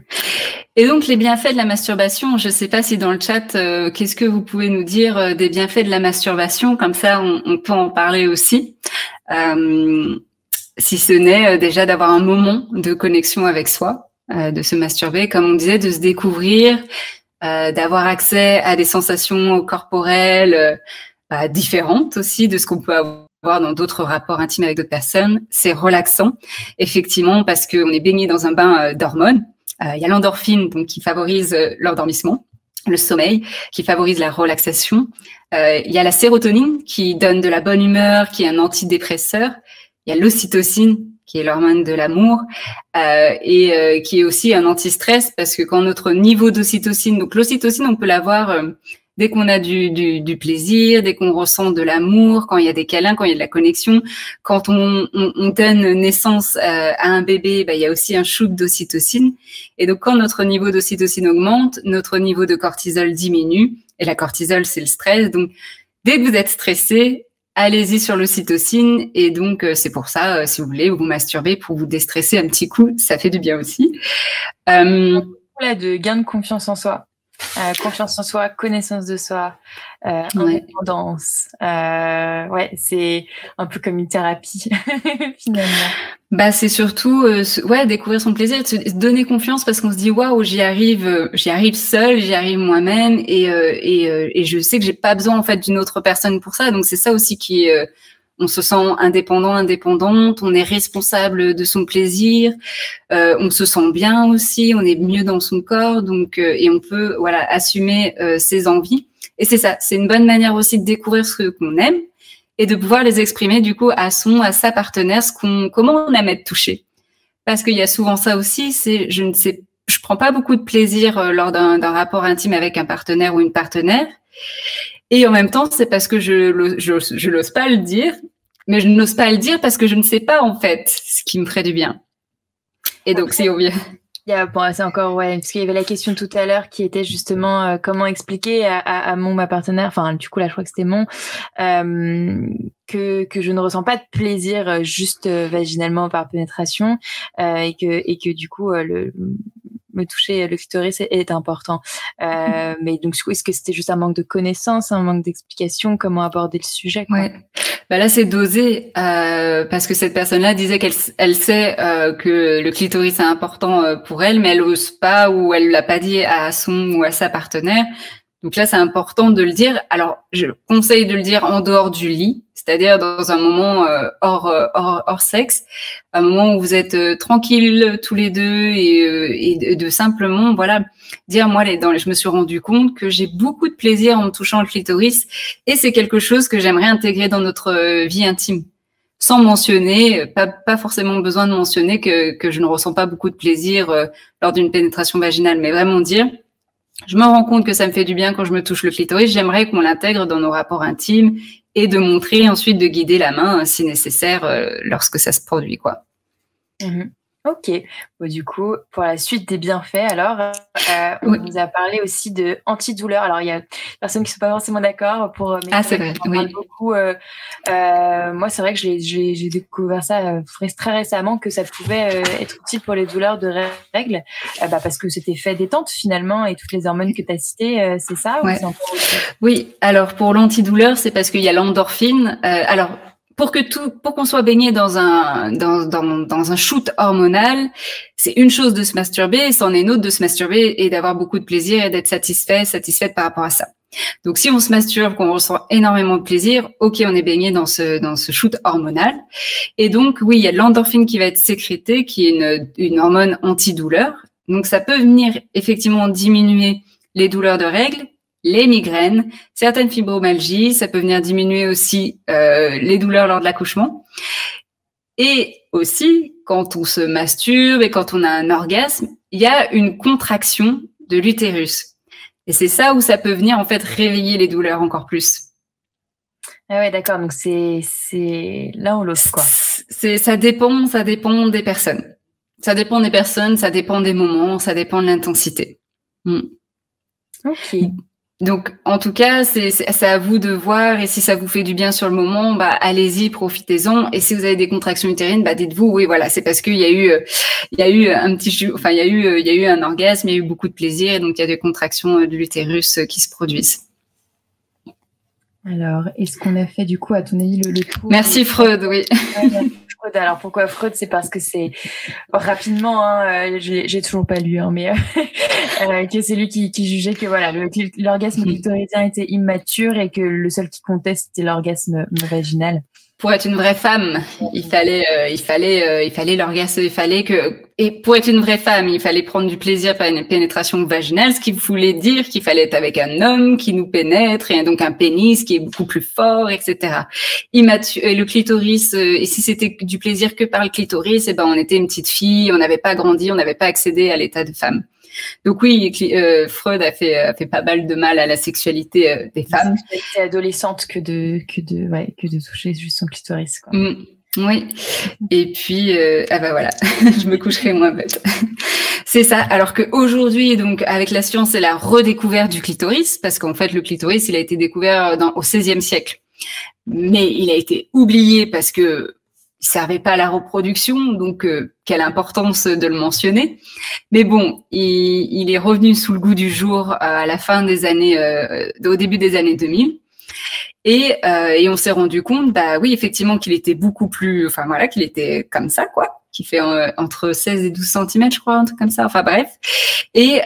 Et donc les bienfaits de la masturbation, je ne sais pas si dans le chat, qu'est-ce que vous pouvez nous dire des bienfaits de la masturbation Comme ça, on, on peut en parler aussi. Si ce n'est déjà d'avoir un moment de connexion avec soi, de se masturber, comme on disait, de se découvrir, euh, d'avoir accès à des sensations corporelles euh, bah, différentes aussi de ce qu'on peut avoir dans d'autres rapports intimes avec d'autres personnes. C'est relaxant, effectivement, parce qu'on est baigné dans un bain euh, d'hormones. Il y a l'endorphine donc qui favorise l'endormissement, le sommeil, qui favorise la relaxation. Il y a la sérotonine qui donne de la bonne humeur, qui est un antidépresseur. Il y a l'ocytocine qui est l'hormone de l'amour, euh, et euh, qui est aussi un anti-stress parce que quand notre niveau d'ocytocine, donc l'ocytocine, on peut l'avoir euh, dès qu'on a du, du, du, plaisir, dès qu'on ressent de l'amour, quand il y a des câlins, quand il y a de la connexion, quand on, on, on donne naissance euh, à un bébé, bah, il y a aussi un shoot d'ocytocine. Et donc quand notre niveau d'ocytocine augmente, notre niveau de cortisol diminue. Et la cortisol, c'est le stress. Donc dès que vous êtes stressé, allez-y sur l'ocytocine. Et donc, euh, c'est pour ça, euh, si vous voulez, vous masturbez pour vous déstresser un petit coup, ça fait du bien aussi. Euh, de gain de confiance en soi. Euh, confiance en soi, connaissance de soi, euh, indépendance. Euh, ouais, c'est un peu comme une thérapie finalement. Bah c'est surtout ouais découvrir son plaisir, se donner confiance parce qu'on se dit waouh j'y arrive, j'y arrive seul, j'y arrive moi-même et et, et je sais que j'ai pas besoin en fait d'une autre personne pour ça. Donc c'est ça aussi qui est on se sent indépendant, indépendante, on est responsable de son plaisir, euh, on se sent bien aussi, on est mieux dans son corps, donc euh, et on peut voilà assumer euh, ses envies. Et c'est ça, c'est une bonne manière aussi de découvrir ce qu'on aime et de pouvoir les exprimer du coup à son, à sa partenaire, ce qu'on, comment on aime être touché. Parce qu'il y a souvent ça aussi, c'est je ne sais, je prends pas beaucoup de plaisir lors d'un rapport intime avec un partenaire ou une partenaire. Et en même temps, c'est parce que je, je, je n'ose pas le dire, mais je n'ose pas le dire parce que je ne sais pas en fait ce qui me ferait du bien. Et donc, c'est obvious. bon, c'est encore, ouais, parce qu'il y avait la question tout à l'heure qui était justement euh, comment expliquer à, à, mon, ma partenaire, enfin, du coup, là, je crois que c'était mon, euh, que, que je ne ressens pas de plaisir euh, juste euh, vaginalement par pénétration, et que, et que du coup, le, me toucher le clitoris est, important. Euh, mais donc, est-ce que c'était juste un manque de connaissances, un manque d'explication, comment aborder le sujet quoi? Ouais. Bah là, c'est dosé euh, parce que cette personne-là disait qu'elle elle sait euh, que le clitoris est important euh, pour elle, mais elle ose pas ou elle l'a pas dit à son ou à sa partenaire. Donc là, c'est important de le dire. Alors, je conseille de le dire en dehors du lit, c'est-à-dire dans un moment euh, hors, euh, hors, hors sexe, un moment où vous êtes euh, tranquille tous les deux et, et, de simplement, voilà, dire moi, les, dans, je me suis rendu compte que j'ai beaucoup de plaisir en me touchant le clitoris et c'est quelque chose que j'aimerais intégrer dans notre vie intime sans mentionner, pas, pas forcément besoin de mentionner que, que je ne ressens pas beaucoup de plaisir lors d'une pénétration vaginale, mais vraiment dire, je me rends compte que ça me fait du bien quand je me touche le clitoris. J'aimerais qu'on l'intègre dans nos rapports intimes et de montrer ensuite de guider la main si nécessaire euh, lorsque ça se produit, quoi. Mhm. Ok. du coup, pour la suite des bienfaits, alors, euh, on nous a parlé aussi de antidouleur. Alors, il y a des personnes qui ne sont pas forcément d'accord pour. ah, c'est vrai. Oui. coup, moi, c'est vrai que j'ai découvert ça très récemment que ça pouvait être utile pour les douleurs de règles, bah, parce que c'était fait détente finalement et toutes les hormones que tu as citées, c'est ça Oui, alors pour l'antidouleur, c'est parce qu'il y a l'endorphine. alors pour que tout, pour qu'on soit baigné dans un dans, dans, dans un shoot hormonal, c'est une chose de se masturber, c'en est une autre de se masturber et d'avoir beaucoup de plaisir et d'être satisfait, satisfaite par rapport à ça. Donc si on se masturbe, qu'on ressent énormément de plaisir, ok, on est baigné dans ce dans ce shoot hormonal. Et donc oui, il y a l'endorphine qui va être sécrétée, qui est une une hormone antidouleur. Donc ça peut venir effectivement diminuer les douleurs de règles, les migraines, certaines fibromalgies, ça peut venir diminuer aussi euh, les douleurs lors de l'accouchement. Et aussi, quand on se masturbe et quand on a un orgasme, il y a une contraction de l'utérus. Et c'est ça où ça peut venir en fait réveiller les douleurs encore plus. Ah ouais, d'accord. Donc c'est c'est l'un ou l'autre quoi. C'est ça dépend, ça dépend des personnes. Ça dépend des personnes, ça dépend des moments, ça dépend de l'intensité. Hmm. Ok. Donc, en tout cas, c'est à vous de voir. Et si ça vous fait du bien sur le moment, bah, allez-y, profitez-en. Et si vous avez des contractions utérines, bah, dites-vous, oui, voilà, c'est parce qu'il y a eu, il y a eu un petit, enfin, il y a eu, il y a eu un orgasme, il y a eu beaucoup de plaisir, et donc il y a des contractions de l'utérus qui se produisent. Alors, est-ce qu'on a fait du coup, à ton avis, le, le tour? Merci Freud, oui. Alors pourquoi Freud? C'est parce que c'est rapidement, hein, euh, j'ai toujours pas lu, hein, mais euh, euh, que c'est lui qui, qui, jugeait que voilà l'orgasme clitoridien était immature et que le seul qui comptait c'était l'orgasme vaginal pour être une vraie femme, il fallait, euh, il fallait, euh, il fallait l'orgasme, il fallait que, et pour être une vraie femme, il fallait prendre du plaisir par une pénétration vaginale, ce qui voulait dire qu'il fallait être avec un homme qui nous pénètre et donc un pénis qui est beaucoup plus fort, etc. Et le clitoris, euh, et si c'était du plaisir que par le clitoris, et eh ben on était une petite fille, on n'avait pas grandi, on n'avait pas accédé à l'état de femme. Donc oui, euh, Freud a fait, a fait pas mal de mal à la sexualité euh, des femmes. Sexualité adolescente que de que de ouais, que de toucher juste son clitoris. Quoi. Mm. oui. Et puis euh, ah bah voilà, je me coucherai moins bête. C'est ça. Alors qu'aujourd'hui, donc avec la science, c'est la redécouverte du clitoris, parce qu'en fait le clitoris, il a été découvert dans, au XVIe siècle, mais il a été oublié parce que il servait pas à la reproduction, donc euh, quelle importance de le mentionner. Mais bon, il, il, est revenu sous le goût du jour euh, à la fin des années, euh, au début des années 2000. Et, et on s'est rendu compte, bah oui, effectivement, qu'il était beaucoup plus, enfin voilà, qu'il était comme ça, quoi, qui fait entre 16 et 12 cm, je crois, un truc comme ça. Enfin bref, et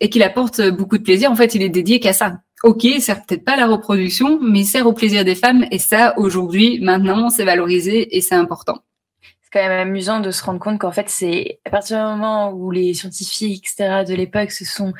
et qu'il apporte beaucoup de plaisir. En fait, il est dédié qu'à ça ok, sert peut-être pas à la reproduction, mais sert au plaisir des femmes. Et ça, aujourd'hui, maintenant, c'est valorisé et c'est important. C'est quand même amusant de se rendre compte qu'en fait, c'est à partir du moment où les scientifiques, etc., de l'époque se sont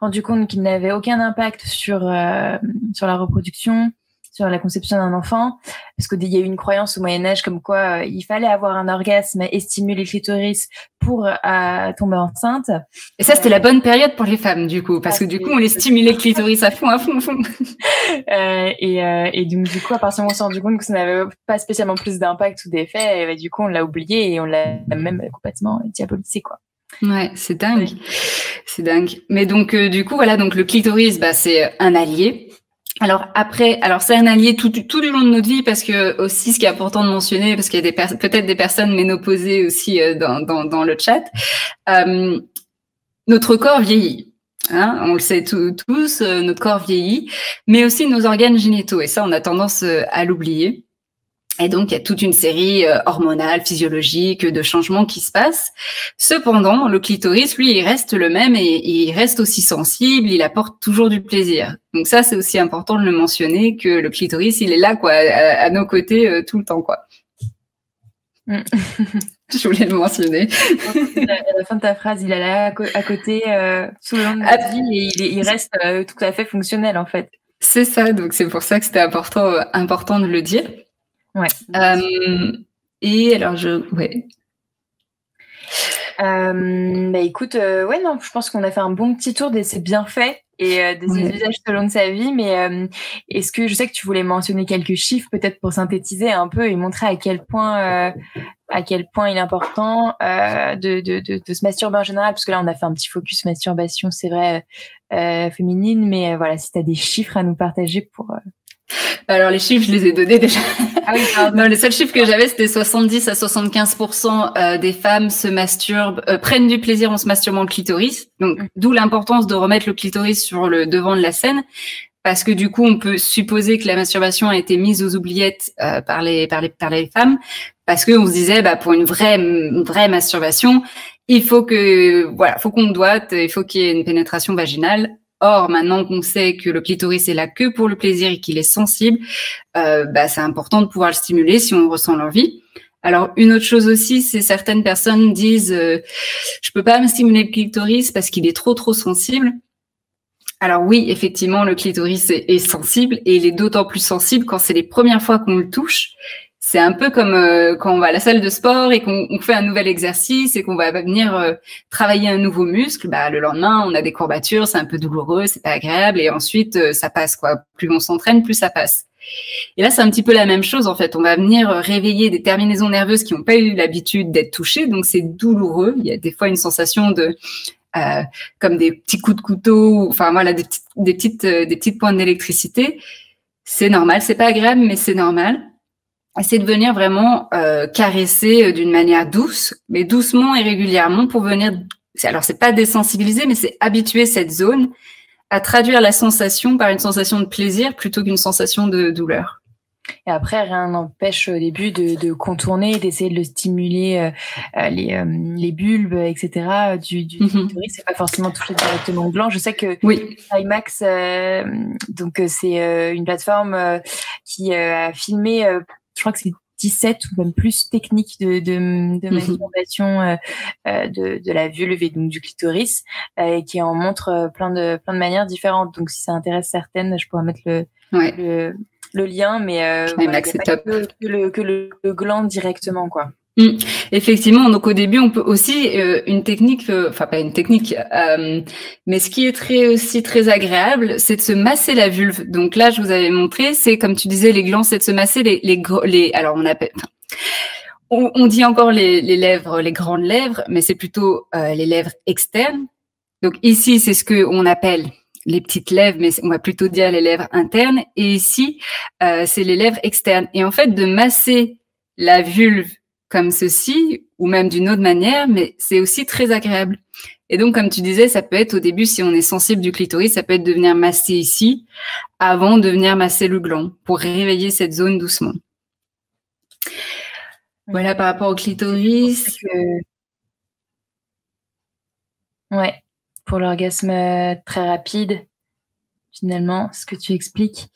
rendus compte qu'ils n'avaient aucun impact sur, euh, sur la reproduction, sur la conception d'un enfant, parce qu'il y a eu une croyance au Moyen Âge comme quoi euh, il fallait avoir un orgasme et stimuler le clitoris pour euh, tomber enceinte. Et ça, c'était la bonne période pour les femmes, du coup, parce que du coup, on les stimulait le clitoris à fond, à fond, à fond. euh, et, euh, et donc, du coup, à partir du moment où on s'est rendu compte que ça n'avait pas spécialement plus d'impact ou d'effet, bah, du coup, on l'a oublié et on l'a même complètement diabolisé, quoi. Ouais, c'est dingue. C'est dingue. Mais donc, du coup, voilà, donc le clitoris, bah, c'est un allié. Alors après, alors c'est un allié tout, tout du long de notre vie parce que aussi ce qui est important de mentionner, parce qu'il y a peut-être des personnes ménopausées aussi euh, dans, dans, dans, le chat, euh, notre corps vieillit. Hein, on le sait tous, euh, notre corps vieillit, mais aussi nos organes génitaux. Et ça, on a tendance à l'oublier. Et donc, il y a toute une série euh, hormonale, physiologique, de changements qui se passent. Cependant, le clitoris, lui, il reste le même et, il reste aussi sensible, il apporte toujours du plaisir. Donc ça, c'est aussi important de le mentionner, que le clitoris, il est là, quoi, à, nos côtés euh, tout le temps, quoi. Mm. Je voulais le mentionner. à la fin de ta phrase, il est là à, côté euh, tout le long de la ah. vie et il, il reste tout à fait fonctionnel, en fait. C'est ça, donc c'est pour ça que c'était important, important de le dire. Ouais. Euh, et alors, je. Ouais. Euh, bah écoute, euh, ouais, non, je pense qu'on a fait un bon petit tour des c'est bien fait et euh, des ouais. usages tout au long de sa vie. Mais euh, est-ce que je sais que tu voulais mentionner quelques chiffres peut-être pour synthétiser un peu et montrer à quel point à quel point il est important de, de, de, de, se masturber en général, parce que là on a fait un petit focus masturbation, c'est vrai, féminine, mais voilà, si tu as des chiffres à nous partager pour alors les chiffres, je les ai donnés déjà. Ah oui, non, les seuls chiffres que j'avais, c'était 70 à 75% euh, des femmes se masturbent, euh, prennent du plaisir en se masturbant le clitoris. Donc, mm. d'où l'importance de remettre le clitoris sur le devant de la scène, parce que du coup, on peut supposer que la masturbation a été mise aux oubliettes euh, par les par les par les femmes, parce que on se disait, bah pour une vraie une vraie masturbation, il faut que voilà, faut qu'on doite, il faut qu'il y ait une pénétration vaginale Or, maintenant qu'on sait que le clitoris est là que pour le plaisir et qu'il est sensible, euh, bah, c'est important de pouvoir le stimuler si on ressent l'envie. Alors, une autre chose aussi, c'est certaines personnes disent euh, je peux pas me stimuler le clitoris parce qu'il est trop trop sensible. Alors oui, effectivement, le clitoris est sensible et il est d'autant plus sensible quand c'est les premières fois qu'on le touche c'est un peu comme euh, quand on va à la salle de sport et qu'on fait un nouvel exercice et qu'on va venir euh, travailler un nouveau muscle. Bah, le lendemain, on a des courbatures, c'est un peu douloureux, c'est pas agréable, et ensuite euh, ça passe quoi. Plus on s'entraîne, plus ça passe. Et là, c'est un petit peu la même chose en fait. On va venir réveiller des terminaisons nerveuses qui n'ont pas eu l'habitude d'être touchées, donc c'est douloureux. Il y a des fois une sensation de comme des petits coups de couteau, enfin voilà, des petites, des petites, des petites pointes d'électricité. C'est normal, c'est pas agréable, mais c'est normal c'est de venir vraiment euh, caresser euh, d'une manière douce, mais doucement et régulièrement pour venir. Alors c'est pas désensibiliser, mais c'est habituer cette zone à traduire la sensation par une sensation de plaisir plutôt qu'une sensation de douleur. Et après, rien n'empêche au début de, de contourner, d'essayer de le stimuler, euh, euh les, euh, les bulbes, etc. du, du mm C'est pas forcément toucher directement le gland. Je sais que oui. IMAX, donc c'est une plateforme qui a filmé je crois que c'est 17 ou même plus techniques de, de, de mhm. masturbation euh, euh, de, de, la vulve et donc du clitoris euh, et qui en montre plein de plein de manières différentes. Donc si ça intéresse certaines, je pourrais mettre le, le, le, lien, mais euh, voilà, pas que, le, que le, gland directement quoi. Mm. Effectivement, donc au début, on peut aussi euh, une technique, euh, enfin pas une technique, euh, mais ce qui est très aussi très agréable, c'est de se masser la vulve. Donc là, je vous avais montré, c'est comme tu disais, les glands, c'est de se masser les les, les alors on appelle. On, on, dit encore les, les, lèvres, les grandes lèvres, mais c'est plutôt les lèvres externes. Donc ici, c'est ce que on appelle les petites lèvres, mais on va plutôt dire les lèvres internes. Et ici, c'est les lèvres externes. Et en fait, de masser la vulve comme ceci ou même d'une autre manière, mais c'est aussi très agréable. Et donc, comme tu disais, ça peut être au début, si on est sensible du clitoris, ça peut être de venir masser ici avant de venir masser le gland pour réveiller cette zone doucement. Voilà par rapport au clitoris. Ouais, pour l'orgasme très rapide, finalement, ce que tu expliques.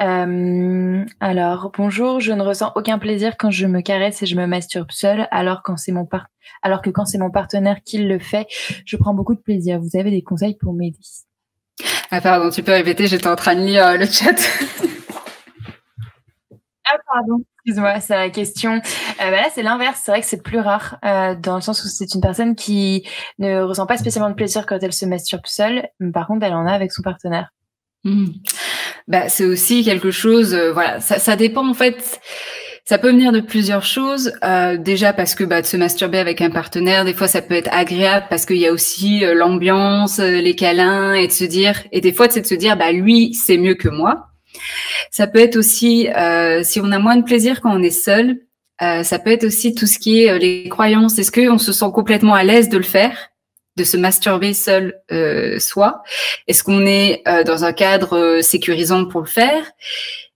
Euh, alors, bonjour, je ne ressens aucun plaisir quand je me caresse et je me masturbe seule, alors, quand c'est mon par alors que quand c'est mon partenaire qui le fait, je prends beaucoup de plaisir. Vous avez des conseils pour m'aider? Ah pardon, tu peux répéter, j'étais en train de lire euh, le chat. ah pardon, excuse-moi, c'est la question. Euh, bah là, c'est l'inverse. C'est vrai que c'est plus rare, euh, dans le sens où c'est une personne qui ne ressent pas spécialement de plaisir quand elle se masturbe seule. Mais par contre, elle en a avec son partenaire. Mmh. Bah, c'est aussi quelque chose, euh, voilà, ça, ça, dépend en fait. Ça peut venir de plusieurs choses. Euh, déjà parce que bah, de se masturber avec un partenaire, des fois ça peut être agréable parce qu'il y a aussi euh, l'ambiance, euh, les câlins et de se dire, et des fois c'est de se dire, bah lui c'est mieux que moi. Ça peut être aussi si on a moins de plaisir quand on est seul. ça peut être aussi tout ce qui est les croyances. Est-ce qu'on se sent complètement à l'aise de le faire? De se masturber seul euh, soi? Est-ce qu'on est euh, dans un cadre euh, sécurisant pour le faire?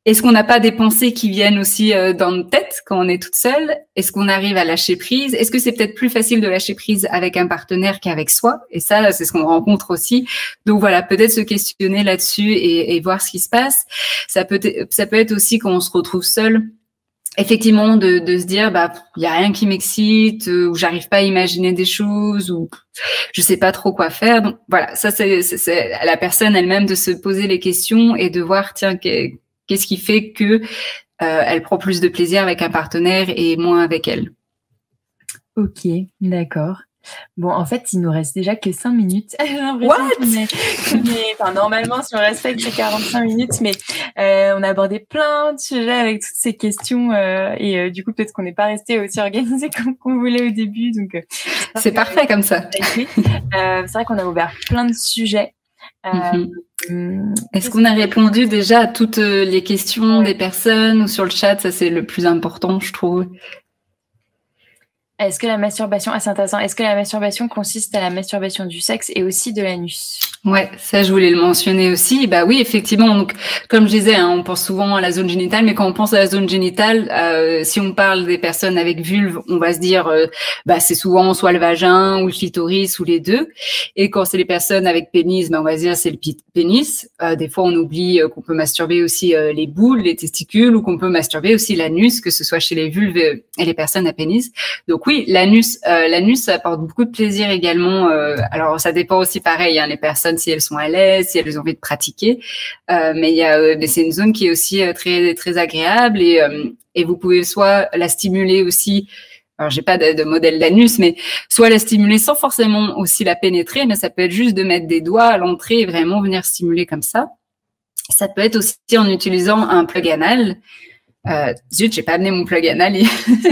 Est-ce qu'on n'a pas des pensées qui viennent aussi euh, dans notre tête quand on est toute seule? Est-ce qu'on arrive à lâcher prise? Est-ce que c'est peut-être plus facile de lâcher prise avec un partenaire qu'avec soi? Et ça, c'est ce qu'on rencontre aussi. Donc voilà, peut-être se questionner là-dessus et, et, voir ce qui se passe. Ça peut, ça peut être aussi quand on se retrouve seul effectivement de, de se dire bah il y a rien qui m'excite euh, ou j'arrive pas à imaginer des choses ou je sais pas trop quoi faire. Donc voilà ça c'est c'est la personne elle-même de se poser les questions et de voir tiens qu'est-ce qui fait que euh, elle prend plus de plaisir avec un partenaire et moins avec elle. Ok d'accord Bon, en fait, il nous reste déjà que 5 minutes. What? enfin, normalement, si on respecte ces 45 minutes, mais euh, on a abordé plein de sujets avec toutes ces questions euh, et euh, du coup, peut-être qu'on n'est pas resté aussi organisé comme qu'on voulait au début. Donc, c'est parfait comme ça. c'est vrai qu'on a ouvert plein de sujets. Mhm. Est-ce qu'on a répondu déjà à toutes les questions des personnes ou sur le chat? Ça, c'est le plus important, je trouve. Est-ce que la masturbation, ah, est-ce que la masturbation consiste à la masturbation du sexe et aussi de l'anus? Ouais, ça je voulais le mentionner aussi. Bah oui, effectivement. Donc, comme je disais, hein, on pense souvent à la zone génitale, mais quand on pense à la zone génitale, euh, si on parle des personnes avec vulve, on va se dire, euh, bah c'est souvent soit le vagin ou le clitoris ou les deux. Et quand c'est les personnes avec pénis, bah, on va se dire c'est le pénis. Euh, des fois, on oublie qu'on peut masturber aussi les boules, les testicules, ou qu'on peut masturber aussi l'anus, que ce soit chez les vulves et les personnes à pénis. Donc oui, l'anus, l'anus apporte beaucoup de plaisir également. alors ça dépend aussi pareil, hein, les personnes si elles sont à l'aise, si elles ont envie de pratiquer. Euh, mais il y a, euh, c'est une zone qui est aussi euh, très très agréable et et vous pouvez soit la stimuler aussi. Alors j'ai pas de, de modèle d'anus, mais soit la stimuler sans forcément aussi la pénétrer, mais ça peut être juste de mettre des doigts à l'entrée et vraiment venir stimuler comme ça. Ça peut être aussi en utilisant un plug anal. Euh, zut, j'ai pas amené mon plug anal,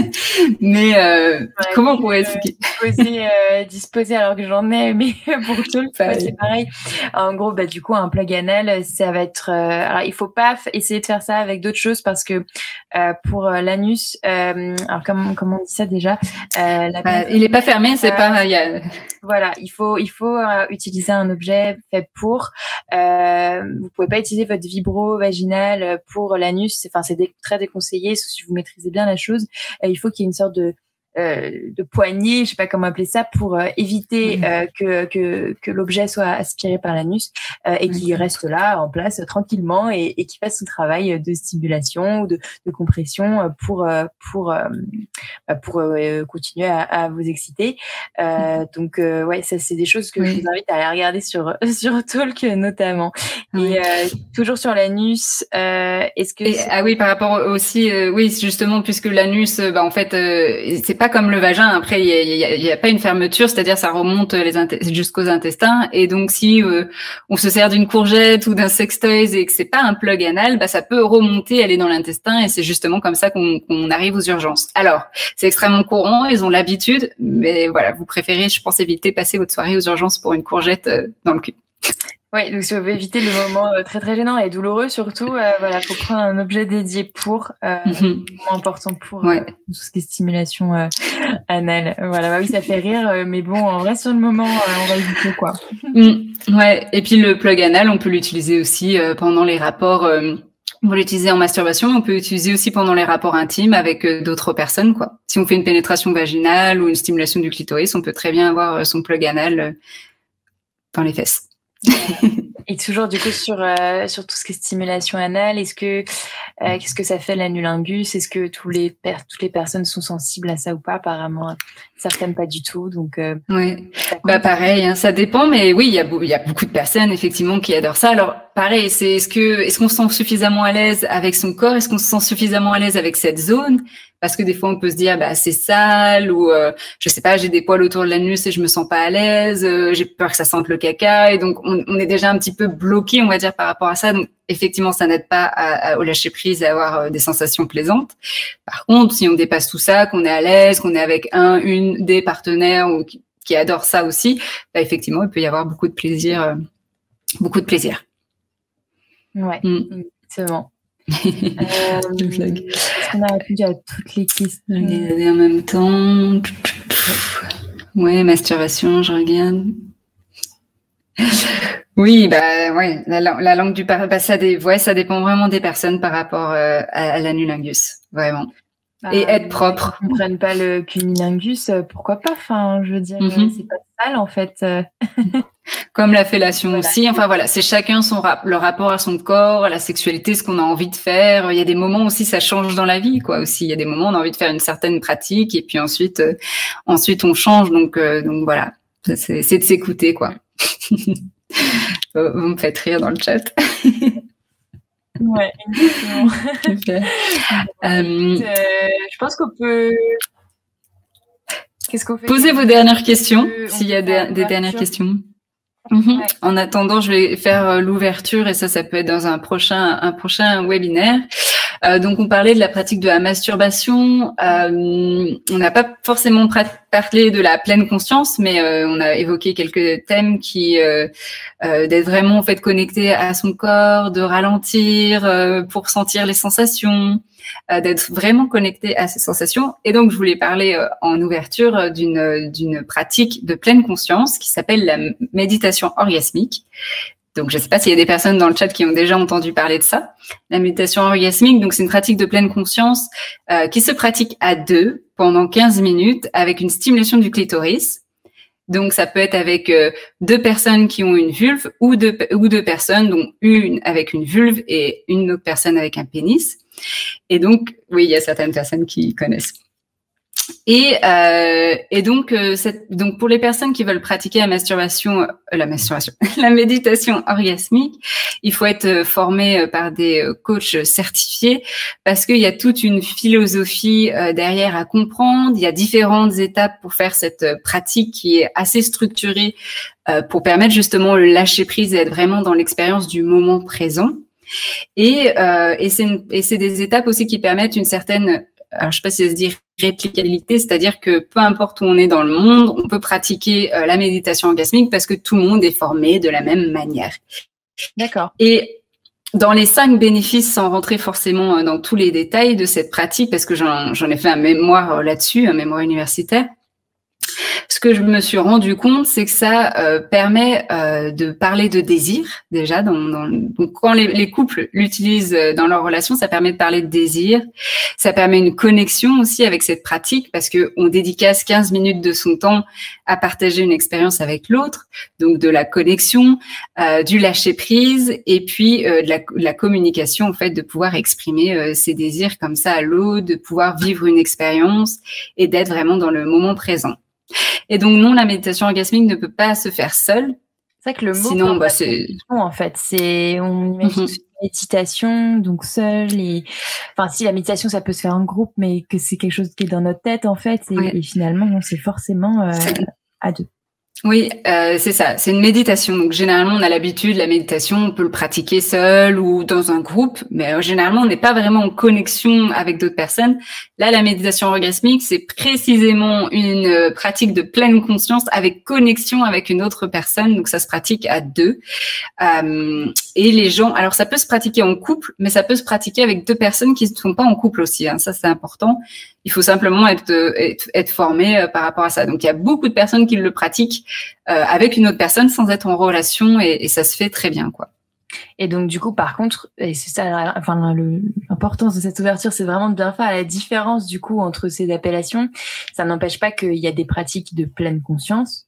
mais euh, comment on pourrait expliquer disposer, euh, disposer alors que j'en ai, mais pour tout c'est pareil. En gros, bah du coup, un plug anal, ça va être. Euh, alors, il faut pas essayer de faire ça avec d'autres choses parce que euh, pour euh, l'anus, alors comment comment on dit ça déjà bah, Il est pas fermé, c'est pas. Y a... Voilà, il faut il faut utiliser un objet fait pour. vous pouvez pas utiliser votre vibro vaginal pour l'anus. Enfin, c'est très déconseillé, si vous maîtrisez bien la chose. Euh, il faut qu'il y ait une sorte de de poignée, je sais pas comment appeler ça, pour euh, éviter euh, que, que, que l'objet soit aspiré par l'anus et qu'il reste là en place tranquillement et, et qu'il fasse son travail de stimulation ou de, de compression pour pour bah, pour continuer à, à, vous exciter. donc ouais, ça c'est des choses que je vous invite à aller regarder sur sur Talk notamment. Et toujours sur l'anus, est-ce que ah oui par rapport aussi oui justement puisque l'anus bah en fait c'est pas comme le vagin. Après, il n'y a, pas une fermeture, c'est-à-dire ça remonte jusqu'aux intestins. Et donc, si euh, on se sert d'une courgette ou d'un sextoys et que c'est pas un plug anal, bah, ça peut remonter, aller dans l'intestin. Et c'est justement comme ça qu'on arrive aux urgences. Alors, c'est extrêmement courant, ils ont l'habitude, mais voilà, vous préférez, je pense, éviter passer votre soirée aux urgences pour une courgette euh, dans le cul. Oui, donc si on veut éviter le moment euh, très très gênant et douloureux, surtout, euh, voilà, faut prendre un objet dédié pour, euh, mhm. important pour euh, tout ce qui est stimulation anale. Voilà, bah oui, ça fait rire, mais bon, en vrai, sur le moment, on va éviter quoi. Mm. ouais, et puis le plug anal, on peut l'utiliser aussi pendant les rapports. on peut l'utiliser en masturbation, on peut l'utiliser aussi pendant les rapports intimes avec d'autres personnes, quoi. Si on fait une pénétration vaginale ou une stimulation du clitoris, on peut très bien avoir son plug anal dans les fesses. Et toujours du coup sur euh, sur tout ce qui est stimulation anale, est-ce que euh, qu'est-ce que ça fait l'anulingus Est-ce que tous les toutes les personnes sont sensibles à ça ou pas? Apparemment, certaines pas du tout. Donc euh, oui, bah pareil, hein, ça dépend, mais oui, il y a il y a beaucoup de personnes effectivement qui adorent ça. Alors pareil, c'est est-ce que est-ce qu'on se sent suffisamment à l'aise avec son corps? Est-ce qu'on se sent suffisamment à l'aise avec cette zone? Parce que des fois on peut se dire bah c'est sale ou euh, je sais pas j'ai des poils autour de l'anus et je me sens pas à l'aise euh, j'ai peur que ça sente le caca et donc on, on, est déjà un petit peu bloqué on va dire par rapport à ça. Donc effectivement ça n'aide pas à, à, au lâcher prise et à avoir euh, des sensations plaisantes. Par contre si on dépasse tout ça qu'on est à l'aise qu'on est avec un une des partenaires ou qui, qui adore ça aussi bah effectivement il peut y avoir beaucoup de plaisir euh, beaucoup de plaisir. Ouais mm. c'est euh, Est-ce qu'on a répondu à toutes les questions en même temps. Ouais, masturbation, je regarde. Oui, bah ouais, la, langue du bah, ça, ouais, ça dépend vraiment des personnes par rapport euh, à, l'anulingus, vraiment. Bah, Et être propre. Ils ne prennent pas le cunilingus, euh, pourquoi pas Enfin, je veux dire, mm-hmm. c'est pas sale en fait. Comme la fellation aussi. Enfin voilà, c'est chacun son le rapport à son corps, à la sexualité, ce qu'on a envie de faire. Il y a des moments aussi ça change dans la vie, quoi. Aussi, il y a des moments on a envie de faire une certaine pratique et puis ensuite, euh, ensuite on change. Donc euh, donc voilà, c'est de s'écouter, quoi. Vous me faites rire dans le chat. ouais, exactement. Euh, je pense qu'on peut. Qu'est-ce qu'on fait Posez vos dernières questions, s'il y a des dernières questions. Mhm. En attendant, je vais faire euh, l'ouverture et ça, ça peut être dans un prochain, un prochain webinaire. Euh, donc, on parlait de la pratique de la masturbation. Euh, on n'a pas forcément parlé de la pleine conscience, mais euh, on a évoqué quelques thèmes qui d'être vraiment en fait connecté à son corps, de ralentir pour sentir les sensations, d'être vraiment connecté à ces sensations. Et donc, je voulais parler en ouverture d'une d'une pratique de pleine conscience qui s'appelle la méditation orgasmique. Donc, je ne sais pas s'il y a des personnes dans le chat qui ont déjà entendu parler de ça. La méditation orgasmique, donc c'est une pratique de pleine conscience euh, qui se pratique à deux pendant 15 minutes avec une stimulation du clitoris. Donc, ça peut être avec euh, deux personnes qui ont une vulve ou deux, ou deux personnes, dont une avec une vulve et une autre personne avec un pénis. Et donc, oui, il y a certaines personnes qui connaissent. Et, euh, et donc, euh, cette, donc pour les personnes qui veulent pratiquer la masturbation, euh, la masturbation, la méditation orgasmique, il faut être euh, formé par des coachs certifiés parce qu'il y a toute une philosophie derrière à comprendre. Il y a différentes étapes pour faire cette pratique qui est assez structurée pour permettre justement le lâcher prise et être vraiment dans l'expérience du moment présent. Et, euh, et c'est des étapes aussi qui permettent une certaine alors je sais pas si ça se dit réplicabilité, c'est-à-dire que peu importe où on est dans le monde, on peut pratiquer euh, la méditation orgasmique parce que tout le monde est formé de la même manière. D'accord. Et dans les cinq bénéfices, sans rentrer forcément euh, dans tous les détails de cette pratique, parce que j'en ai fait un mémoire euh, là-dessus, un mémoire universitaire, ce que je me suis rendu compte, c'est que ça euh, permet euh, de parler de désir déjà. Dans, dans donc quand les, les couples l'utilisent euh, dans leur relation, ça permet de parler de désir. Ça permet une connexion aussi avec cette pratique parce que on dédicace 15 minutes de son temps à partager une expérience avec l'autre, donc de la connexion, euh, du lâcher prise et puis de la, de, la, communication en fait, de pouvoir exprimer ses désirs comme ça à l'autre, de pouvoir vivre une expérience et d'être vraiment dans le moment présent. Et donc non, la méditation orgasmique ne peut pas se faire seule. C'est vrai que le mot Sinon, bah, c'est en fait, c'est on imagine une méditation donc seule et enfin si la méditation ça peut se faire en groupe, mais que c'est quelque chose qui est dans notre tête en fait et, finalement c'est forcément euh, à deux. Oui, euh, c'est ça. C'est une méditation. Donc généralement, on a l'habitude, la méditation, on peut le pratiquer seul ou dans un groupe, mais euh, généralement, on n'est pas vraiment en connexion avec d'autres personnes. Là, la méditation orgasmique, c'est précisément une euh, pratique de pleine conscience avec connexion avec une autre personne. Donc ça se pratique à deux. Euh, et les gens, alors ça peut se pratiquer en couple, mais ça peut se pratiquer avec deux personnes qui ne sont pas en couple aussi. Hein. Ça, c'est important. Il faut simplement être, être, être formé par rapport à ça. Donc il y a beaucoup de personnes qui le pratiquent euh, avec une autre personne sans être en relation et, ça se fait très bien, quoi. Et donc du coup, par contre, et c'est ça, enfin l'importance de cette ouverture, c'est vraiment de bien faire la différence du coup entre ces appellations. Ça n'empêche pas qu'il y a des pratiques de pleine conscience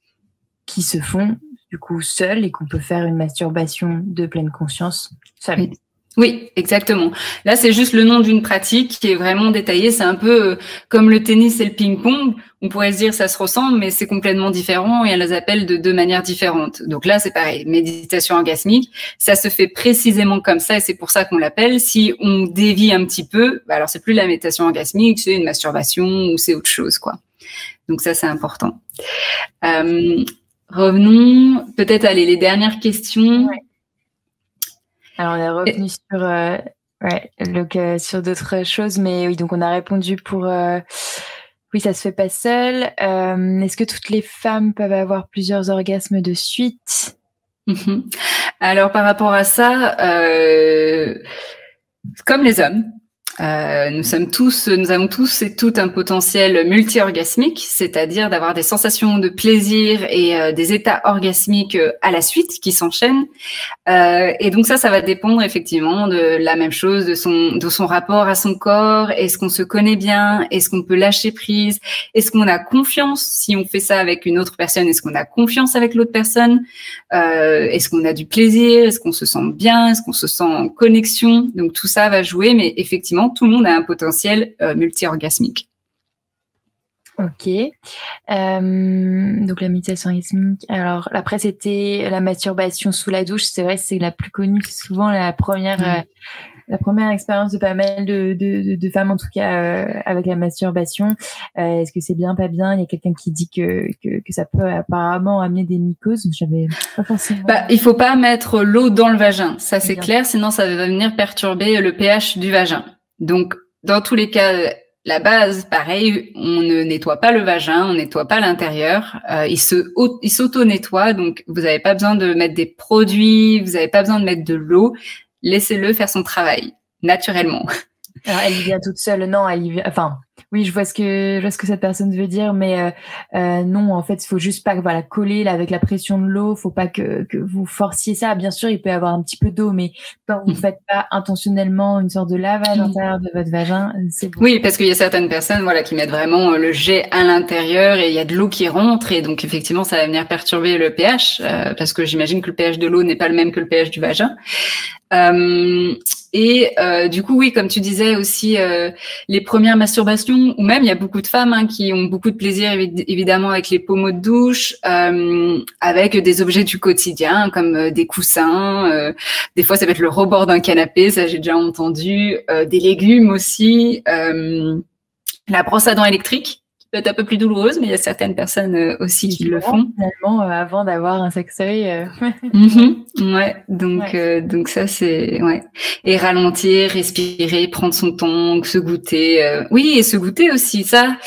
qui se font du coup seules et qu'on peut faire une masturbation de pleine conscience seule. Oui, exactement. Là, c'est juste le nom d'une pratique qui est vraiment détaillée. C'est un peu euh, comme le tennis et le ping-pong. On pourrait se dire ça se ressemble, mais c'est complètement différent et elle les appelle de deux manières différentes. Donc là, c'est pareil. Méditation orgasmique, ça se fait précisément comme ça et c'est pour ça qu'on l'appelle. Si on dévie un petit peu, bah alors c'est plus la méditation orgasmique, c'est une masturbation ou c'est autre chose, quoi. Donc ça, c'est important. Euh, revenons peut-être à les dernières questions. Alors, on est revenu sur, euh, ouais, donc, euh, sur d'autres choses, mais oui, donc on a répondu pour. Euh, oui, ça se fait pas seul. Est-ce que toutes les femmes peuvent avoir plusieurs orgasmes de suite? Mhm. Alors, par rapport à ça, comme les hommes, euh, nous sommes tous, nous avons tous et tout un potentiel multi-orgasmique, c'est-à-dire d'avoir des sensations de plaisir et euh, des états orgasmiques euh, à la suite qui s'enchaînent. et donc ça, ça va dépendre effectivement de la même chose, de son, de son rapport à son corps. Est-ce qu'on se connaît bien? Est-ce qu'on peut lâcher prise? Est-ce qu'on a confiance? Si on fait ça avec une autre personne Est-ce qu'on a confiance avec l'autre personne? Est-ce qu'on a du plaisir? Est-ce qu'on se sent bien? Est-ce qu'on se sent en connexion? Donc tout ça va jouer, mais effectivement tout le monde a un potentiel euh, multi-orgasmique. Ok. Euh, donc la méditation orgasmique. Alors après c'était la masturbation sous la douche. C'est vrai, c'est la plus connue. C'est souvent la première, euh, la première expérience de pas mal de, de, femmes en tout cas avec la masturbation. Est-ce que c'est bien, pas bien? Il y a quelqu'un qui dit que, que, ça peut apparemment amener des mycoses. J'avais pas forcément. Bah, il faut pas mettre l'eau dans le vagin. Ça c'est clair. Sinon ça va venir perturber le pH du vagin. Donc, dans tous les cas, la base, pareil, on ne nettoie pas le vagin, on nettoie pas l'intérieur. Euh, il se, il s'auto-nettoie, donc vous n'avez pas besoin de mettre des produits, vous n'avez pas besoin de mettre de l'eau. Laissez-le faire son travail naturellement. Alors, elle y vient toute seule. Non, elle y vient. Enfin, oui, je vois ce que je vois ce que cette personne veut dire, mais euh, euh, non, en fait, il faut juste pas voilà coller là avec la pression de l'eau. Faut pas que, que vous forciez ça. Bien sûr, il peut y avoir un petit peu d'eau, mais quand vous mm. faites pas intentionnellement une sorte de lavage à l'intérieur de votre vagin, c'est bon. Oui, parce qu'il y a certaines personnes voilà qui mettent vraiment le jet à l'intérieur et il y a de l'eau qui rentre et donc effectivement ça va venir perturber le pH euh, parce que j'imagine que le pH de l'eau n'est pas le même que le pH du vagin. Euh, et euh, du coup, oui, comme tu disais aussi, euh, les premières masturbations, ou même il y a beaucoup de femmes hein, qui ont beaucoup de plaisir évidemment avec les pommeaux de douche, euh, avec des objets du quotidien comme euh, des coussins. Euh, des fois, ça peut être le rebord d'un canapé, ça j'ai déjà entendu. des légumes aussi. la brosse à dents électrique peut être un peu plus douloureuse, mais il y a certaines personnes euh, aussi qui, le font. Finalement, euh, avant d'avoir un sextoy. Euh. Mhm. ouais, donc donc ça c'est ouais. Et ralentir, respirer, prendre son temps, se goûter. oui, et se goûter aussi. Ça,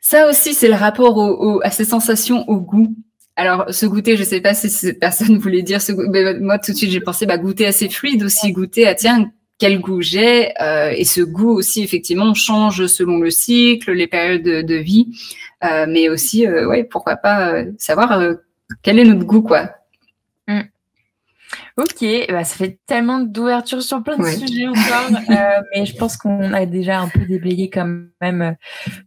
ça aussi c'est le rapport au, à ces sensations, au goût. Alors, se goûter, je sais pas si cette personne voulait dire ce mais moi tout de suite j'ai pensé bah goûter assez fluide aussi, goûter à tiens quel goût j'ai euh, et ce goût aussi effectivement change selon le cycle, les périodes de, vie, euh, mais aussi euh, ouais pourquoi pas savoir quel est notre goût quoi. Mm. Ok, bah, ça fait tellement d'ouverture sur plein de sujets encore, euh, mais je pense qu'on a déjà un peu déblayé quand même euh,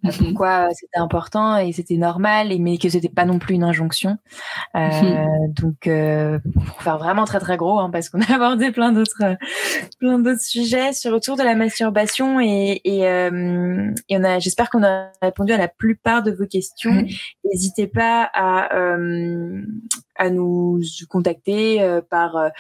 mm-hmm. pourquoi c'était important et c'était normal, et, mais que c'était pas non plus une injonction. Euh, mm-hmm. Donc, euh, pour faire vraiment très très gros, hein, parce qu'on a abordé plein d'autres plein d'autres sujets sur autour de la masturbation et, et, euh, et on a, j'espère qu'on a répondu à la plupart de vos questions. N'hésitez pas à à nous contacter euh, par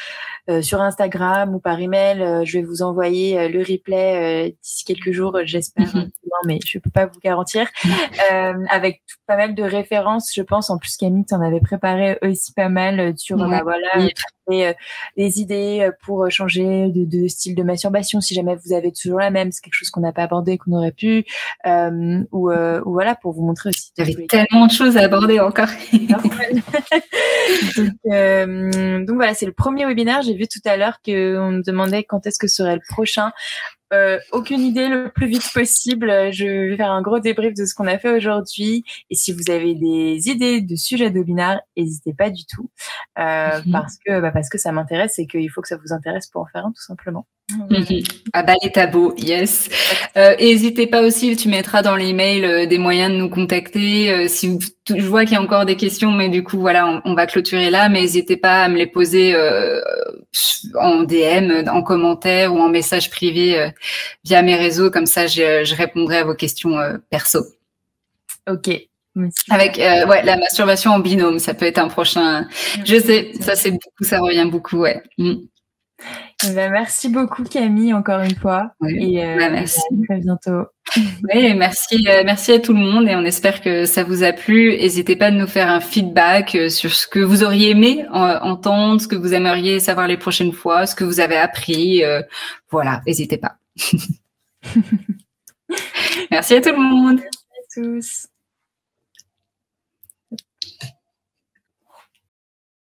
sur Instagram ou par email. je vais vous envoyer le replay d'ici quelques jours, j'espère. Mhm. mais je peux pas vous garantir. avec pas mal de références, je pense. En plus, Camille, en avait préparé aussi pas mal sur bah, voilà des idées pour changer de, de, style de masturbation. Si jamais vous avez toujours la même, c'est quelque chose qu'on n'a pas abordé, qu'on aurait pu, ou, ou voilà pour vous montrer aussi. Il y avait tellement de choses à aborder encore. donc, euh, donc, voilà, c'est le premier webinaire. J'ai vu tout à l'heure qu'on me demandait quand est-ce que serait le prochain. Euh, aucune idée, le plus vite possible. Je vais faire un gros débrief de ce qu'on a fait aujourd'hui. Et si vous avez des idées de sujets de webinaire, n'hésitez pas du tout, euh, mhm. parce que bah, parce que ça m'intéresse et qu'il faut que ça vous intéresse pour en faire un, tout simplement. Mhm. Ah bah les tabous, yes. Euh, n'hésitez pas aussi, tu mettras dans l'email euh, des moyens de nous contacter. Euh, si je vois qu'il y a encore des questions, mais du coup voilà, on, va clôturer là. Mais n'hésitez pas à me les poser en DM, en commentaire ou en message privé via mes réseaux. Comme ça, je, je répondrai à vos questions perso. Ok, avec ouais la masturbation en binôme, ça peut être un prochain. Je sais, ça c'est beaucoup, ça revient beaucoup, ouais. Mm. Eh ben, merci beaucoup Camille encore une fois. et euh, bah, merci. À très bientôt. Oui, merci, euh, merci à tout le monde et on espère que ça vous a plu. N'hésitez pas à nous faire un feedback euh, sur ce que vous auriez aimé entendre, ce que vous aimeriez savoir les prochaines fois, ce que vous avez appris. voilà, n'hésitez pas. merci à tout le monde. Merci à tous.